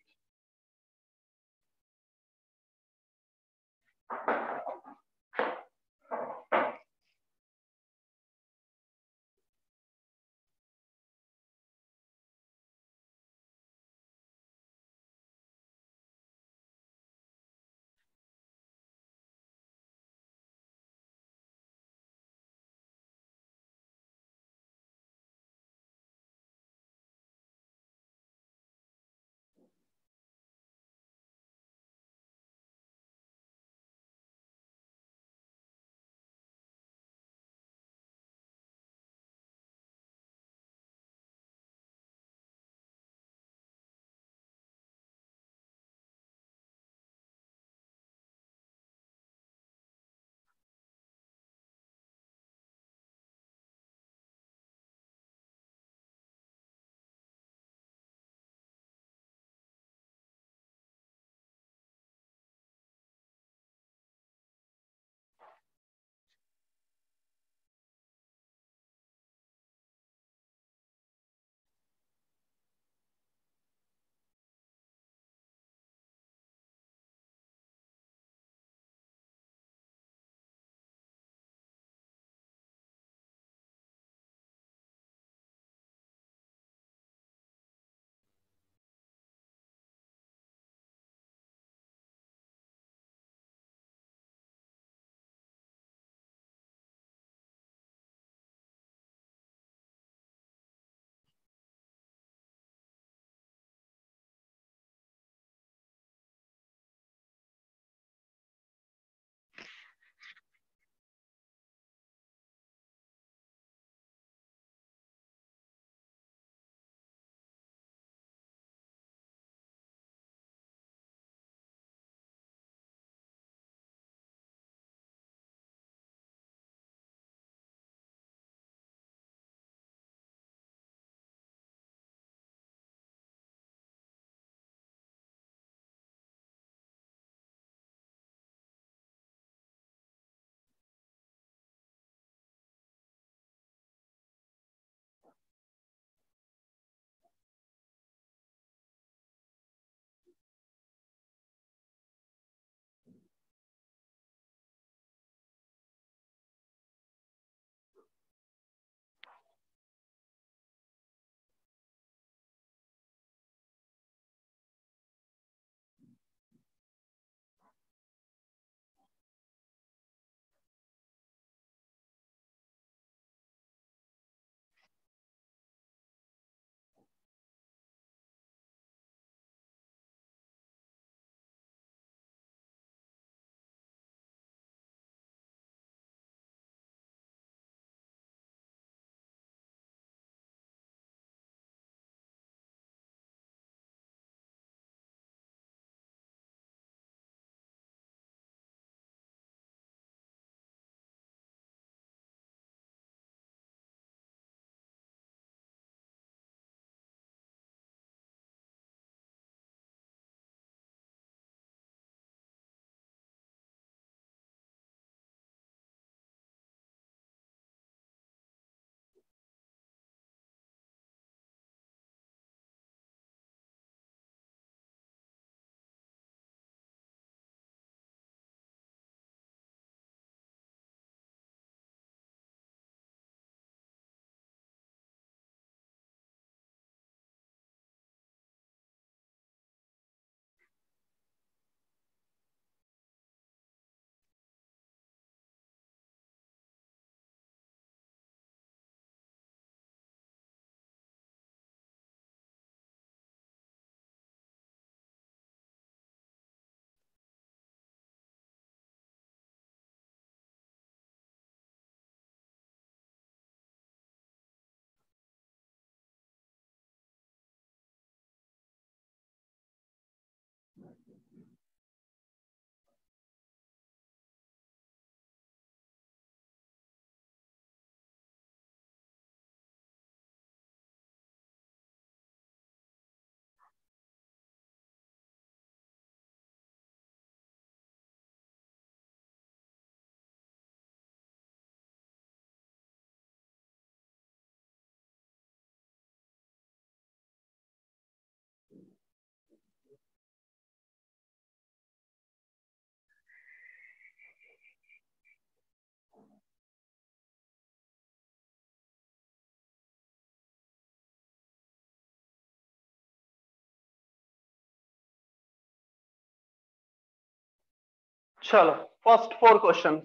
चलो first four question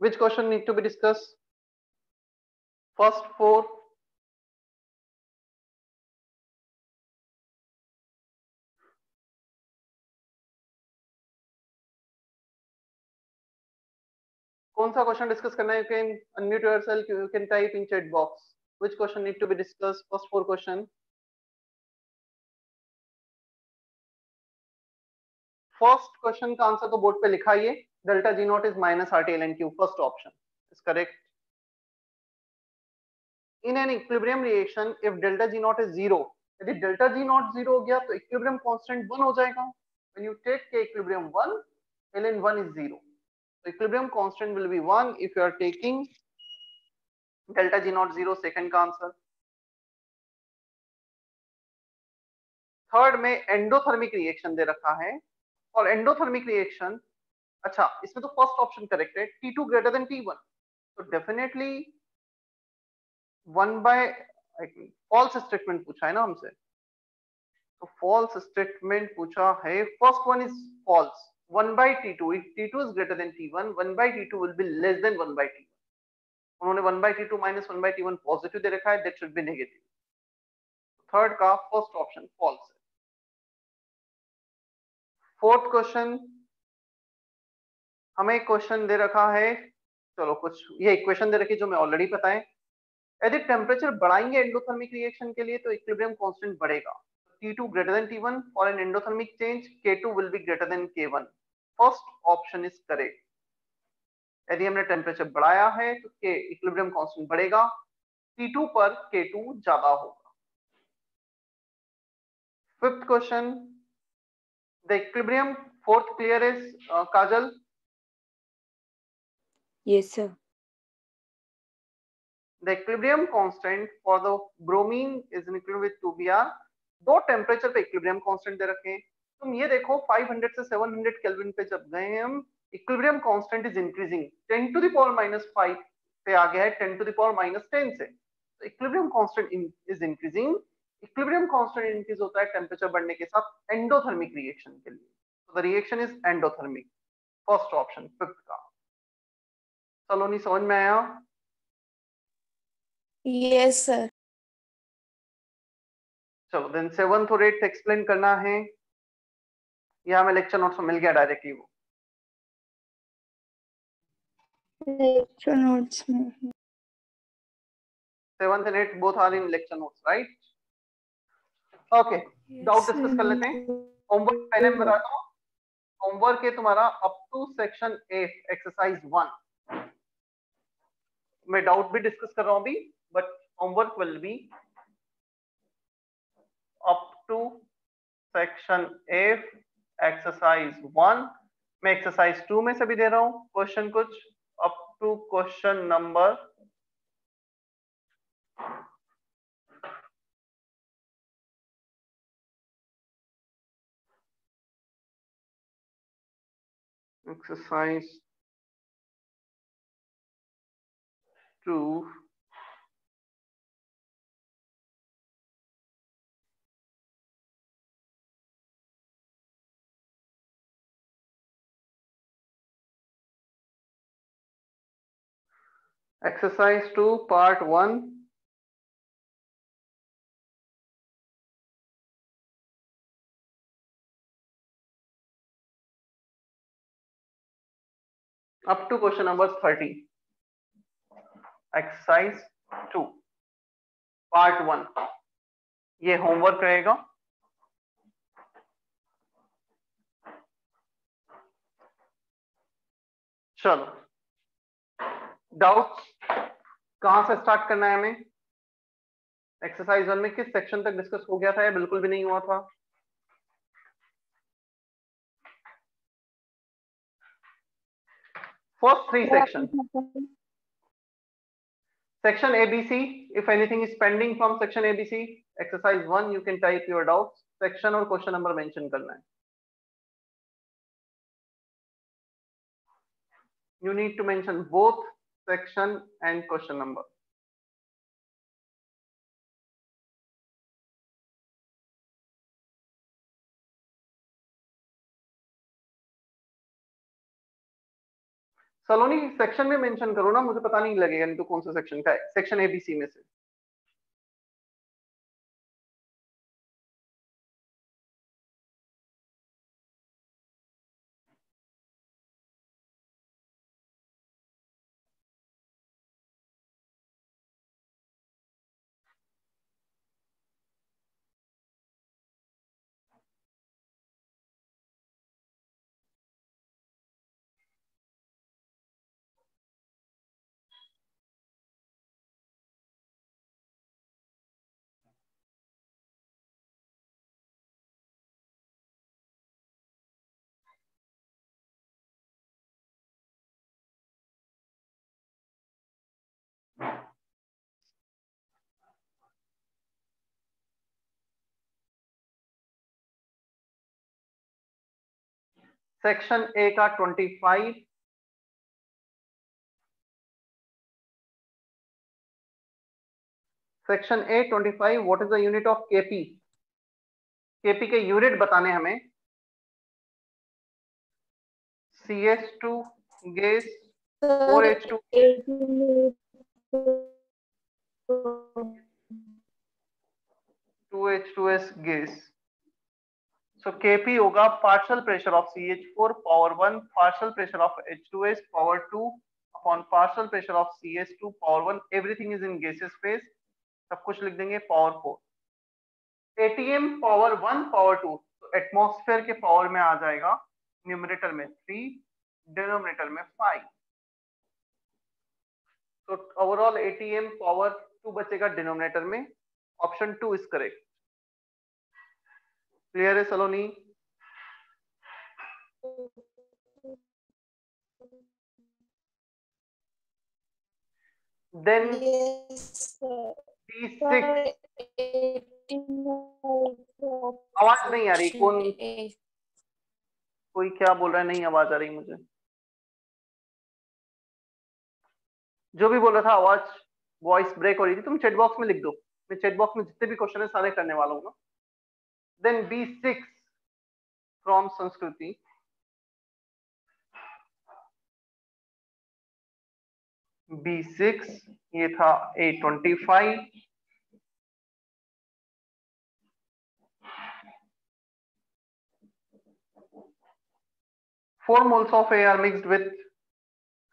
which question need to be discuss first four कौन सा क्वेश्चन डिस्कस करना है? You can unmute yourself you can type in chat box which question need to be discuss first four question first question का आंसर तो बोर्ड पे लिखा ही है। Delta G naught is minus R T L N Q first option is correct in an equilibrium reaction if delta G naught is zero यदि डेल्टा जी नॉट ज़ीरो हो गया तो इक्विलिब्रियम कांस्टेंट वन हो जाएगा। When you take K equilibrium one L N one is zero So, equilibrium constant will be 1 if you are taking delta G naught 0 second का आंसर थर्ड में एंडोथर्मिक रिएक्शन दे रखा है। और एंडोथर्मिक रिएक्शन अच्छा इसमें तो फ़र्स्ट ऑप्शन करेक्ट है T2 ग्रेटर देन T1 तो definitely one by false statement पूछा है ना हमसे तो फॉल्स स्टेटमेंट पूछा है first one is false 1 by T2. If T2 is greater than T1, 1 by T2 will be less than 1 by T1. उन्होंने 1 by T2 minus 1 by T1 positive दे रखा है, that should be negative. Third का फ़र्स्ट ऑप्शन फॉल्स है. फोर्थ क्वेश्चन, हमें क्वेश्चन दे रखा है। चलो, कुछ ये इक्वेशन दे रखी जो मैं ऑलरेडी पता है यदि टेम्परेचर बढ़ाएँगे एंडोथर्मिक रिएक्शन के लिए तो इक्विलिब्रियम कांस्टेंट बढ़ेगा। T2 greater than T1 for an endothermic change K2 will be greater than K1 first option is correct यदि हमने टेम्परेचर बढ़ाया है तो के इक्विलिब्रियम कांस्टेंट बढ़ेगा। T2 पर K2 ज़्यादा होगा। Fifth question the equilibrium fourth clear is Kajal Yes, sir. the equilibrium constant for the bromine is in equilibrium with 2br दो टेम्परेचर पे इक्विलिब्रियम कांस्टेंट दे रखे हैं। तुम ये देखो 500 से 700 केल्विन पे जब गए हम equilibrium constant is increasing 10 to the power minus 5 पे आ गया है 10 टू द पावर माइनस 10 से। Equilibrium constant is increasing equilibrium constant increase होता है टेम्परेचर बढ़ने के साथ एंडोथर्मिक रिएक्शन के लिए। तो the reaction is endothermic first option fifth का। सलोनी समझ में आया? यस सर चलो देन सेवंथ और एट्थ एक्सप्लेन करना है। या हमें लेक्चर नोट्स में मिल गया डायरेक्टली वो। Lecture notes में। Seventh and eighth both are in lecture notes right okay doubt discuss कर लेते हैं। होमवर्क पहले मैं बताता हूँ। होमवर्क है तुम्हारा up to section eight exercise one मैं डाउट भी डिस्कस कर रहा हूँ अभी but homework will be up to section F exercise 1 मैं एक्सरसाइज टू में से भी दे रहा हूँ क्वेश्चन कुछ। Up to question number exercise 2 exercise 2 part 1 up to question number 30 exercise two part one ये होमवर्क रहेगा। चलो। डाउट्स कहाँ से स्टार्ट करना है हमें? एक्सरसाइज वन में किस सेक्शन तक डिस्कस हो गया था या बिल्कुल भी नहीं हुआ था? First three sections. Section ABC, if anything is pending from section ABC, exercise one, you can type your doubts. Section or question number mention karna. You need to mention both section and question number. Saloni section में मेंशन करो ना, मुझे पता नहीं लगेगा, नहीं तो कौन सा सेक्शन का है? सेक्शन एबीसी में से। सेक्शन ए का 25 section A 25 is the unit unit KP KP KP के यूनिट बताने हमें। C S two gas four H two two H two S gas so KP होगा partial pressure of C H four power one partial pressure of H two S power two upon partial pressure of C S two power one everything is in gases phase सब कुछ लिख देंगे power four ATM power one power two atmosphere के पावर में आ जाएगा न्यूमिनेटर में थ्री डिनोमिनेटर में फाइव तो ओवरऑल एटीएम पावर टू बचेगा डिनोमिनेटर में option two is correct clear है सलोनी देन D6 आवाज़ नहीं आ रही कौन? कोई क्या बोल रहा है? नहीं आवाज़ आ रही मुझे। जो भी बोल रहा था आवाज़ वॉइस ब्रेक हो रही थी तुम चैट बॉक्स में लिख दो। मैं चैट बॉक्स में जितने भी क्वेश्चन है सारे करने वाला हूँ ना। Then b6 from संस्कृति b6 ये था a25 four moles of A are mixed with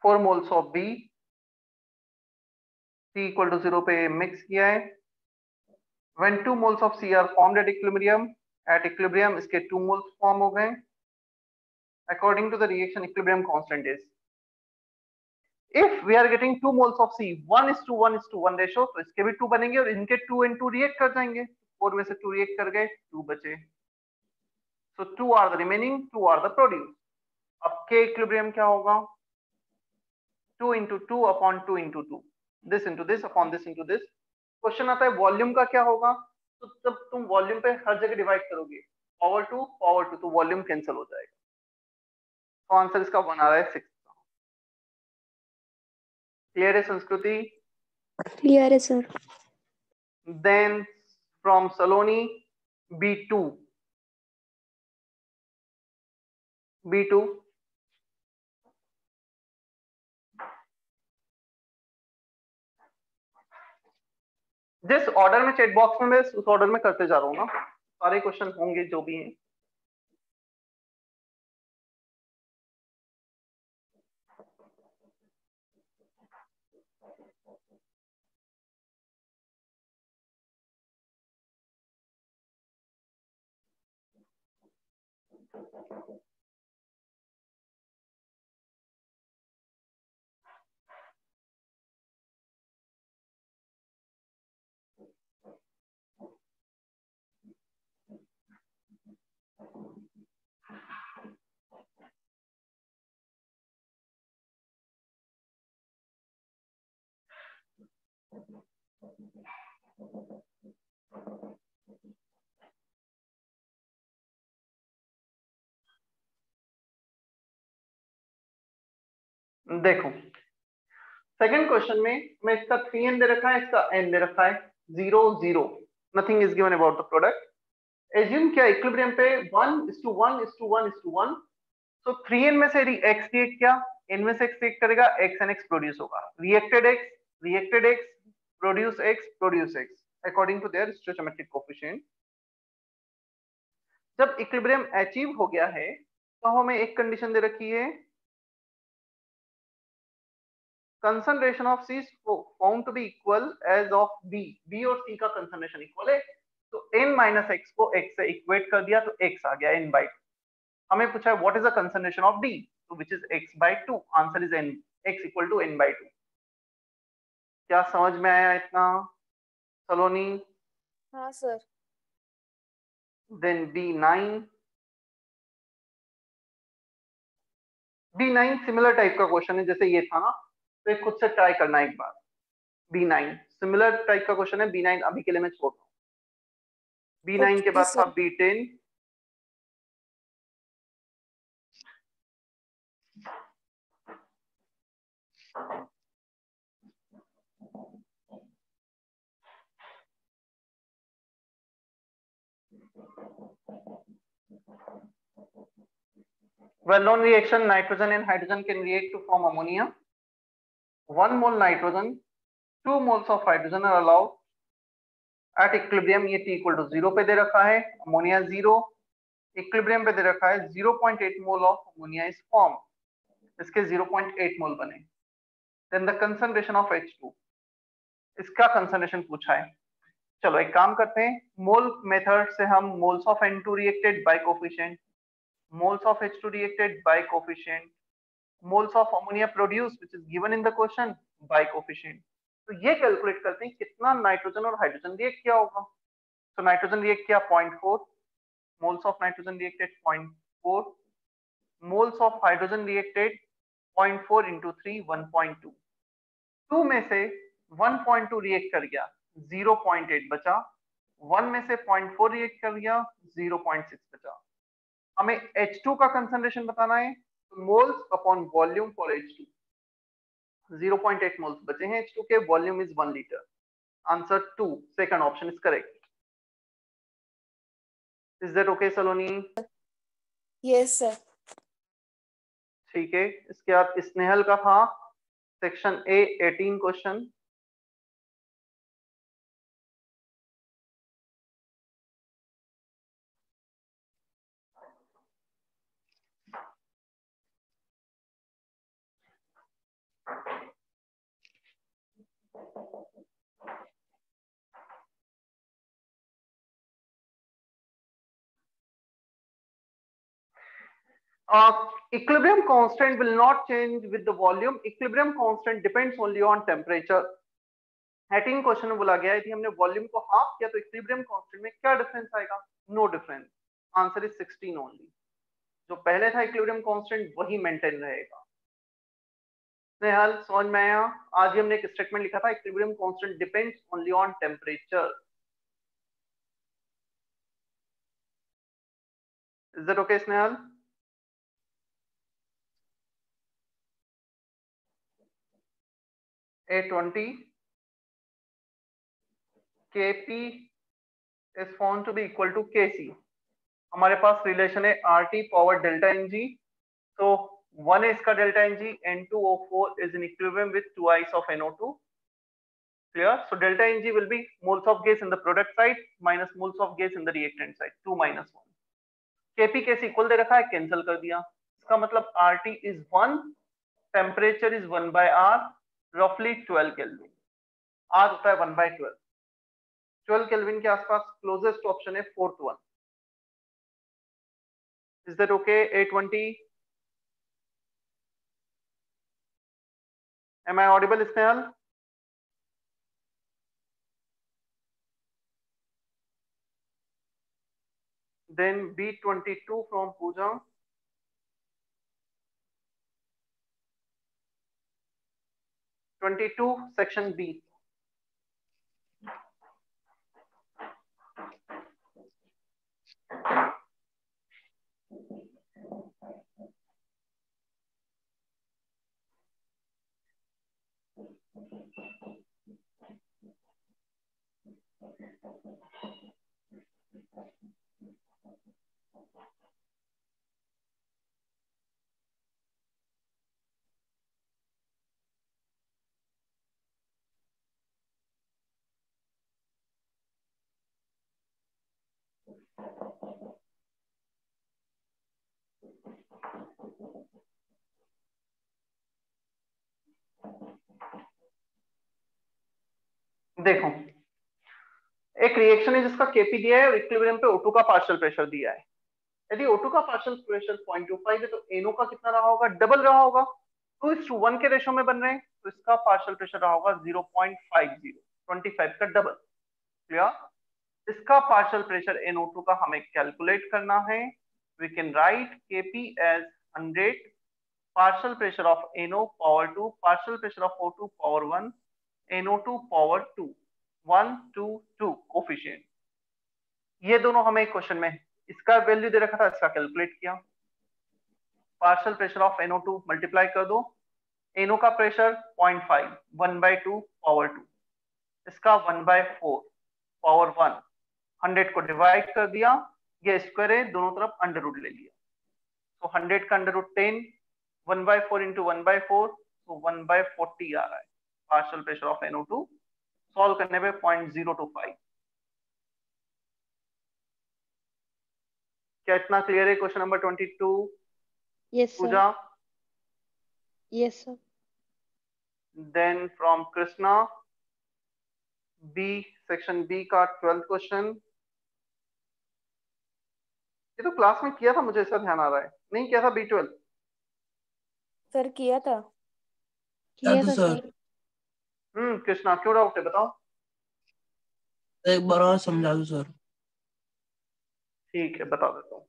four moles of B. C equal to zero पे mix किया है when two moles of C are formed at equilibrium at equilibrium इसके two moles form हो गए according to the reaction equilibrium constant is if we are getting two moles of C one is to one is to one ratio तो इसके भी two बनेंगे और इनके two and two react कर जाएँगे four में से two react कर गए two बचे so two are the remaining two are the produced अब K equilibrium क्या होगा two into two upon two into two this into this upon this into this question आता है वॉल्यूम का क्या होगा? तो जब तुम वॉल्यूम पे हर जगह डिवाइड करोगे पावर टू पावर टू तो वॉल्यूम कैंसिल हो जाएगा। तो आंसर इसका वन आ रहा है सिक्स क्लियर है संस्कृति? क्लियर है sir then from Saloni B two B two जिस ऑर्डर में चेक बॉक्स में मैं उस ऑर्डर में करते जा रहा हूँ ना, सारे क्वेश्चन होंगे जो भी हैं। देखो सेकंड क्वेश्चन में मैं इसका थ्री एन दे रखा है, इसका एन दे रखा है zero zero nothing is given about the product assume क्या इक्विलिब्रियम पे one is to one is to one is to one so three N में से यदि एक्स रिएक्ट किया इनमें से एक्स रिएक्ट करेगा एक्स एन एक्स प्रोड्यूस होगा. Reacted X reacted X produce X produce X according to their stoichiometric coefficient जब इक्विलिब्रियम अचीव हो गया है तो हमें एक कंडीशन दे रखी है concentration of C found to be equal as of B B और सी का कंसनट्रेशन इक्वल है तो एन माइनस एक्स को एक्स से इक्वेट कर दिया तो एक्स आ गया एन बाई हमें पूछा है what is the concentration of D तो which is X by two answer is N X equal to N by two क्या समझ में आया इतना? सलोनी? हाँ sir then B nine B nine similar type का क्वेश्चन है जैसे ये था ना? तो खुद से ट्राई करना एक बार बी नाइन सिमिलर टाइप का क्वेश्चन है बी नाइन अभी के लिए मैं छोड़ हूँ बी नाइन के बाद था B ten well known reaction nitrogen and hydrogen can react to form ammonia one mole nitrogen two moles of hydrogen are allowed at equilibrium ये t equal to zero पे दे रखा है ammonia zero equilibrium पे दे रखा है 0.8 mole of ammonia is formed इसके 0.8 मोल बने then the concentration of H2 इसका concentration पूछा है चलो एक काम करते हैं मोल मेथड से हम moles of N2 reacted by coefficient moles of H2 reacted by coefficient, moles of ammonia produced, which is given in the question by coefficient. तो ये कैलकुलेट करते हैं कितना नाइट्रोजन और हाइड्रोजन रिएक्ट किया होगा। सो नाइट्रोजन रिएक्ट किया 0.4 moles of nitrogen reacted 0.4 moles of hydrogen reacted 0.4 3 1.2 two में से 1.2 रिएक्ट कर गया 0.8 बचा। 1 में से 0.4 रिएक्ट कर गया 0.6 बचा। हमें H2 का कंसंट्रेशन बताना है। Moles upon volume for H2 0.8 moles बचे हैं H2 के volume is 1 litre answer 2 second option is correct is that okay Saloni yes sir ठीक है इसके बाद स्नेहल का था section A 18 question Uh, equilibrium constant will not change with the volume. Equilibrium constant depends only on temperature. Heating question बोला गया है कि हमने वॉल्यूम को हाफ़ किया तो इक्विलिब्रियम कांस्टेंट में क्या डिफरेंस आएगा? No difference answer is 16 only जो पहले था इक्विलिब्रियम कांस्टेंट वही मेंटेन रहेगा। आया? आज ही हमने एक स्टेटमेंट लिखा था equilibrium constant depends only on temperature is that okay Snehal A20 Kp is found to be equal to Kc. हमारे पास रिलेशन है RT power delta Ng. So one है इसका delta Ng N2O4 is in equilibrium with twice of NO2. Clear? So delta Ng will be moles of gas in the product side minus moles of gas in the reactant side. 2 minus 1. Kp कैसे इक्वल दे रखा है कैंसिल कर दिया इसका मतलब RT is 1 temperature is 1 by R रफली 12 केल्विन आर होता है 1 बाय 12 12 केल्विन के आसपास क्लोजेस्ट ऑप्शन है fourth one is that okay 820 am i audible snehal then b22 from pooja. 22 section B देखो, एक रिएक्शन है जिसका केपी दिया है और इक्विलिब्रियम पे O2 का पार्शियल प्रेशर दिया है। यदि O2 का पार्शियल प्रेशर 0.25 है तो NO का कितना रहा होगा? डबल रहा होगा। टू इज़ टू वन के रेशो में बन रहे हैं तो इसका पार्शियल प्रेशर रहा होगा 0.50 25 का डबल क्लियर इसका पार्शियल प्रेशर NO2 का हमें कैलकुलेट करना है। We can write Kp as 100 partial pressure of NO power 2 partial pressure of O2 power 1 NO2 power 2 1 2 2 coefficient ये दोनों हमें क्वेश्चन में, इसका वैल्यू दे रखा था, इसका कैलकुलेट किया। Partial pressure of NO2 multiply कर दो। NO का प्रेशर 0.5 1 by 2 पावर टू इसका 1 by 4 पावर 1 100 को डिवाइड कर दिया। ये स्क्वायर है, दोनों तरफ़ अंडर रूट ले लिया। तो 100 का under root 10 1 by 4 into 1 by 4 तो 1 by 40 आ रहा है। Partial pressure of NO2 solve करने पे 0.025 क्या इतना क्लियर है? Question number 22 Yes, sir. पूजा? Yes, sir. Then from Krishna B section B का ट्वेल्थ क्वेश्चन ये तो क्लास में किया था मुझे ऐसा ध्यान आ रहा है। नहीं किया था बी ट्वेल्व सर किया था। किया था सर। हम्म कृष्णा क्यों डाउट है बताओ। एक बार और समझा दो सर ठीक है बता देता हूँ।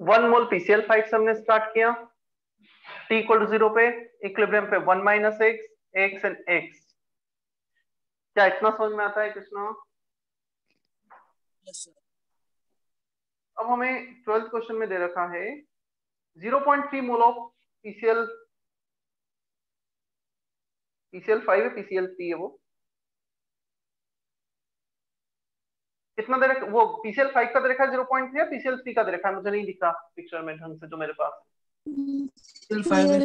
वन मोल पीसीएल फाइव हमने स्टार्ट किया। टी इक्वल टू ज़ीरो पे इक्विलिब्रियम पे one minus X X and X क्या इतना समझ में आता है कृष्णा? अब हमें ट्वेल्थ क्वेश्चन में दे रखा है 0.3 mole of PCl PCl five है पीसीएल थ्री है वो. कितना दे रखा वो पीसीएल फाइव का दे रखा है 0.3 या पीसीएल थ्री का दे रखा है? मुझे नहीं दिखा पिक्चर में ढंग से जो मेरे पास है। फाइव है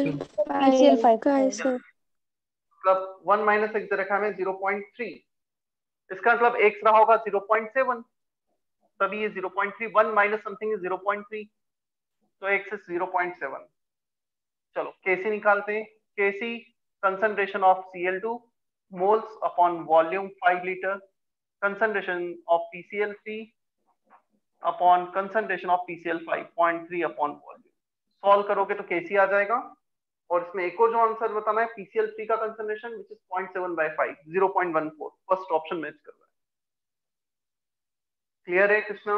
है मतलब वन माइनस एक्स रखा है हमें 0.3 इसका मतलब एक्स रहा होगा 0.7 तभी ये 0.3 1 माइनस समथिंग इज़ 0.3 तो एक्स इज़ 0.7 चलो केसी निकालते हैं KC concentration of Cl2 moles upon volume 5 liter concentration of PCl3 upon concentration of PCl5 0.3 upon volume solve करोगे तो केसी आ जाएगा। और इसमें एक और जो आंसर बताना है पीसीएल थ्री का concentration which is point seven by five zero point one four first option match कर रहा है। क्लियर है कृष्णा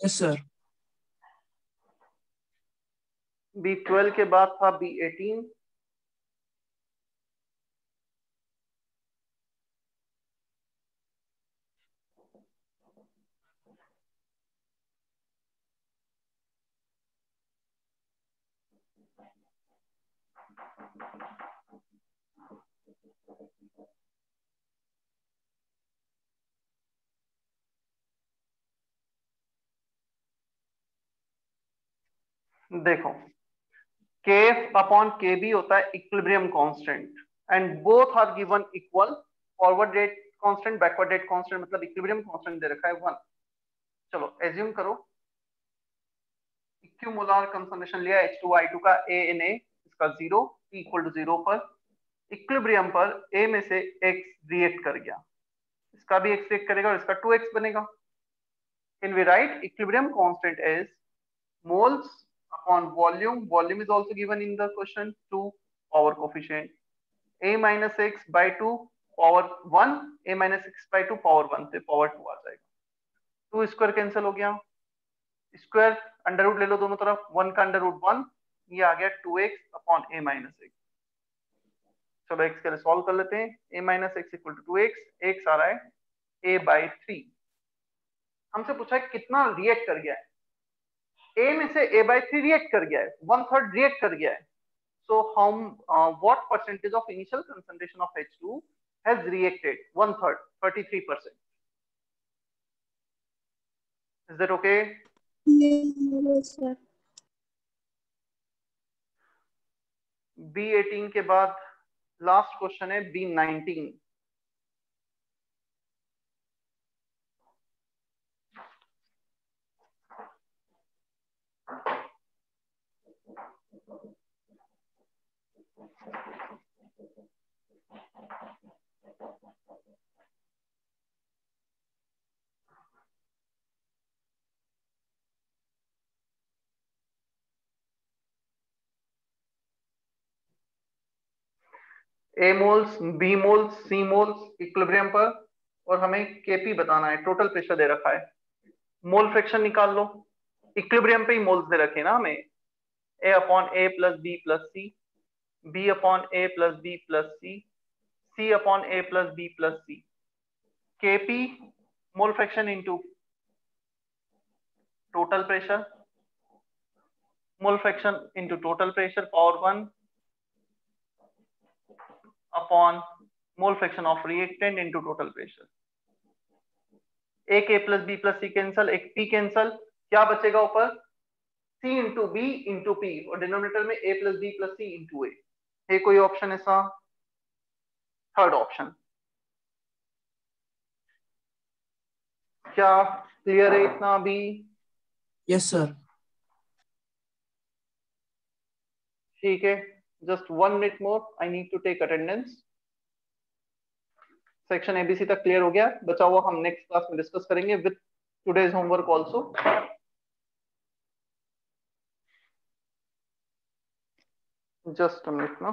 यस सर B12 के बाद था B18 देखो, kf अपॉन kb होता है equilibrium constant and both are given equal forward rate constant backward rate constant मतलब इक्विलिब्रियम कांस्टेंट दे रखा है वन चलो एज्यूम करो इक्विमोलार कंसंट्रेशन लिया H2O2 का ANA इसका ज़ीरो इक्वल टू ज़ीरो पर इक्विलिब्रियम पर A में से X रिएक्ट कर गया। इसका भी X रिएक्ट करेगा और इसका 2X बनेगा। Can we write equilibrium constant as moles upon volume volume is also given in the question 2 power coefficient. A minus x by 2 power 1 a minus x by 2 power 1 से power 2 आ जाएगा। 2 स्क्वायर कैंसिल हो गया। स्क्वायर अंडर रूट ले लो दोनों तरफ़ 1 का अंडर रूट 1 ये आ गया 2x upon a minus x चलो x के लिए सॉल्व कर लेते हैं। A minus X equal to two X X आ रहा है a बाई थ्री हमसे पूछा है कितना रिएक्ट कर गया है। ए में से ए बाई थ्री रिएक्ट कर गया है वन थर्ड रिएक्ट कर गया है। सो हम what percentage of initial concentration of H two has reacted one third thirty three percent is that okay B eighteen के बाद लास्ट क्वेश्चन है B19. A moles B moles C moles equilibrium पर, और हमें केपी बताना है टोटल प्रेशर दे रखा है। मोल फ्रैक्शन निकाल लो। इक्विलिब्रियम पे ही मोल्स दे रखे ना हमें। A upon A plus B plus C B upon A plus B plus C C upon A plus B plus C KP mole fraction into total pressure mole fraction into total pressure power one upon mole fraction of reactant into total pressure. एक a plus b plus c cancel एक p कैंसल क्या बचेगा ऊपर? C into B into P और डिनोमिनेटर में a plus b plus c into a. कोई ऑप्शन ऐसा थर्ड ऑप्शन क्या क्लियर है इतना अभी यस सर ठीक है just one minute more. I need to take attendance. Section ABC तक क्लियर हो गया। बचा हुआ हम नेक्स्ट क्लास में डिस्कस करेंगे with today's homework also just a minute ना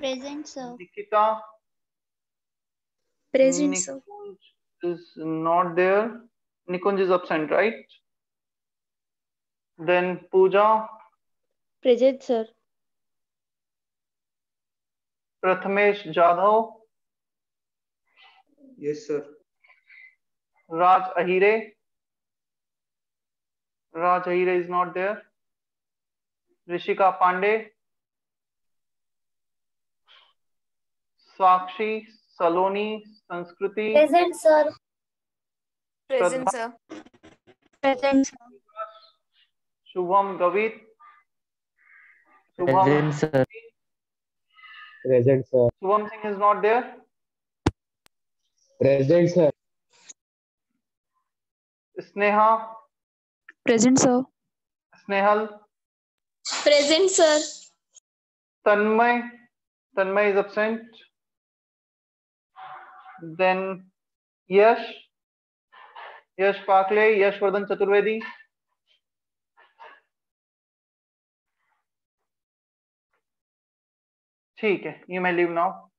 Present, sir. Nikita Present, sir. Nikunj is not there. Nikunj is absent, right? Then Pooja, Present, sir. Prathamesh Jadhav, Yes, sir. Raj Ahire. Raj Ahire is not there. Rishika Pandey, Sakshi Saloni Sanskriti. Present sir present sir Shubham Gavit. Present sir present sir Shubham Singh is not there present sir Sneha. Present sir Snehal. Present sir Tanmay. Tanmay is absent Then Yash, Yash Pakle, Yashvardhan Chaturvedi. ठीक है यू may leave now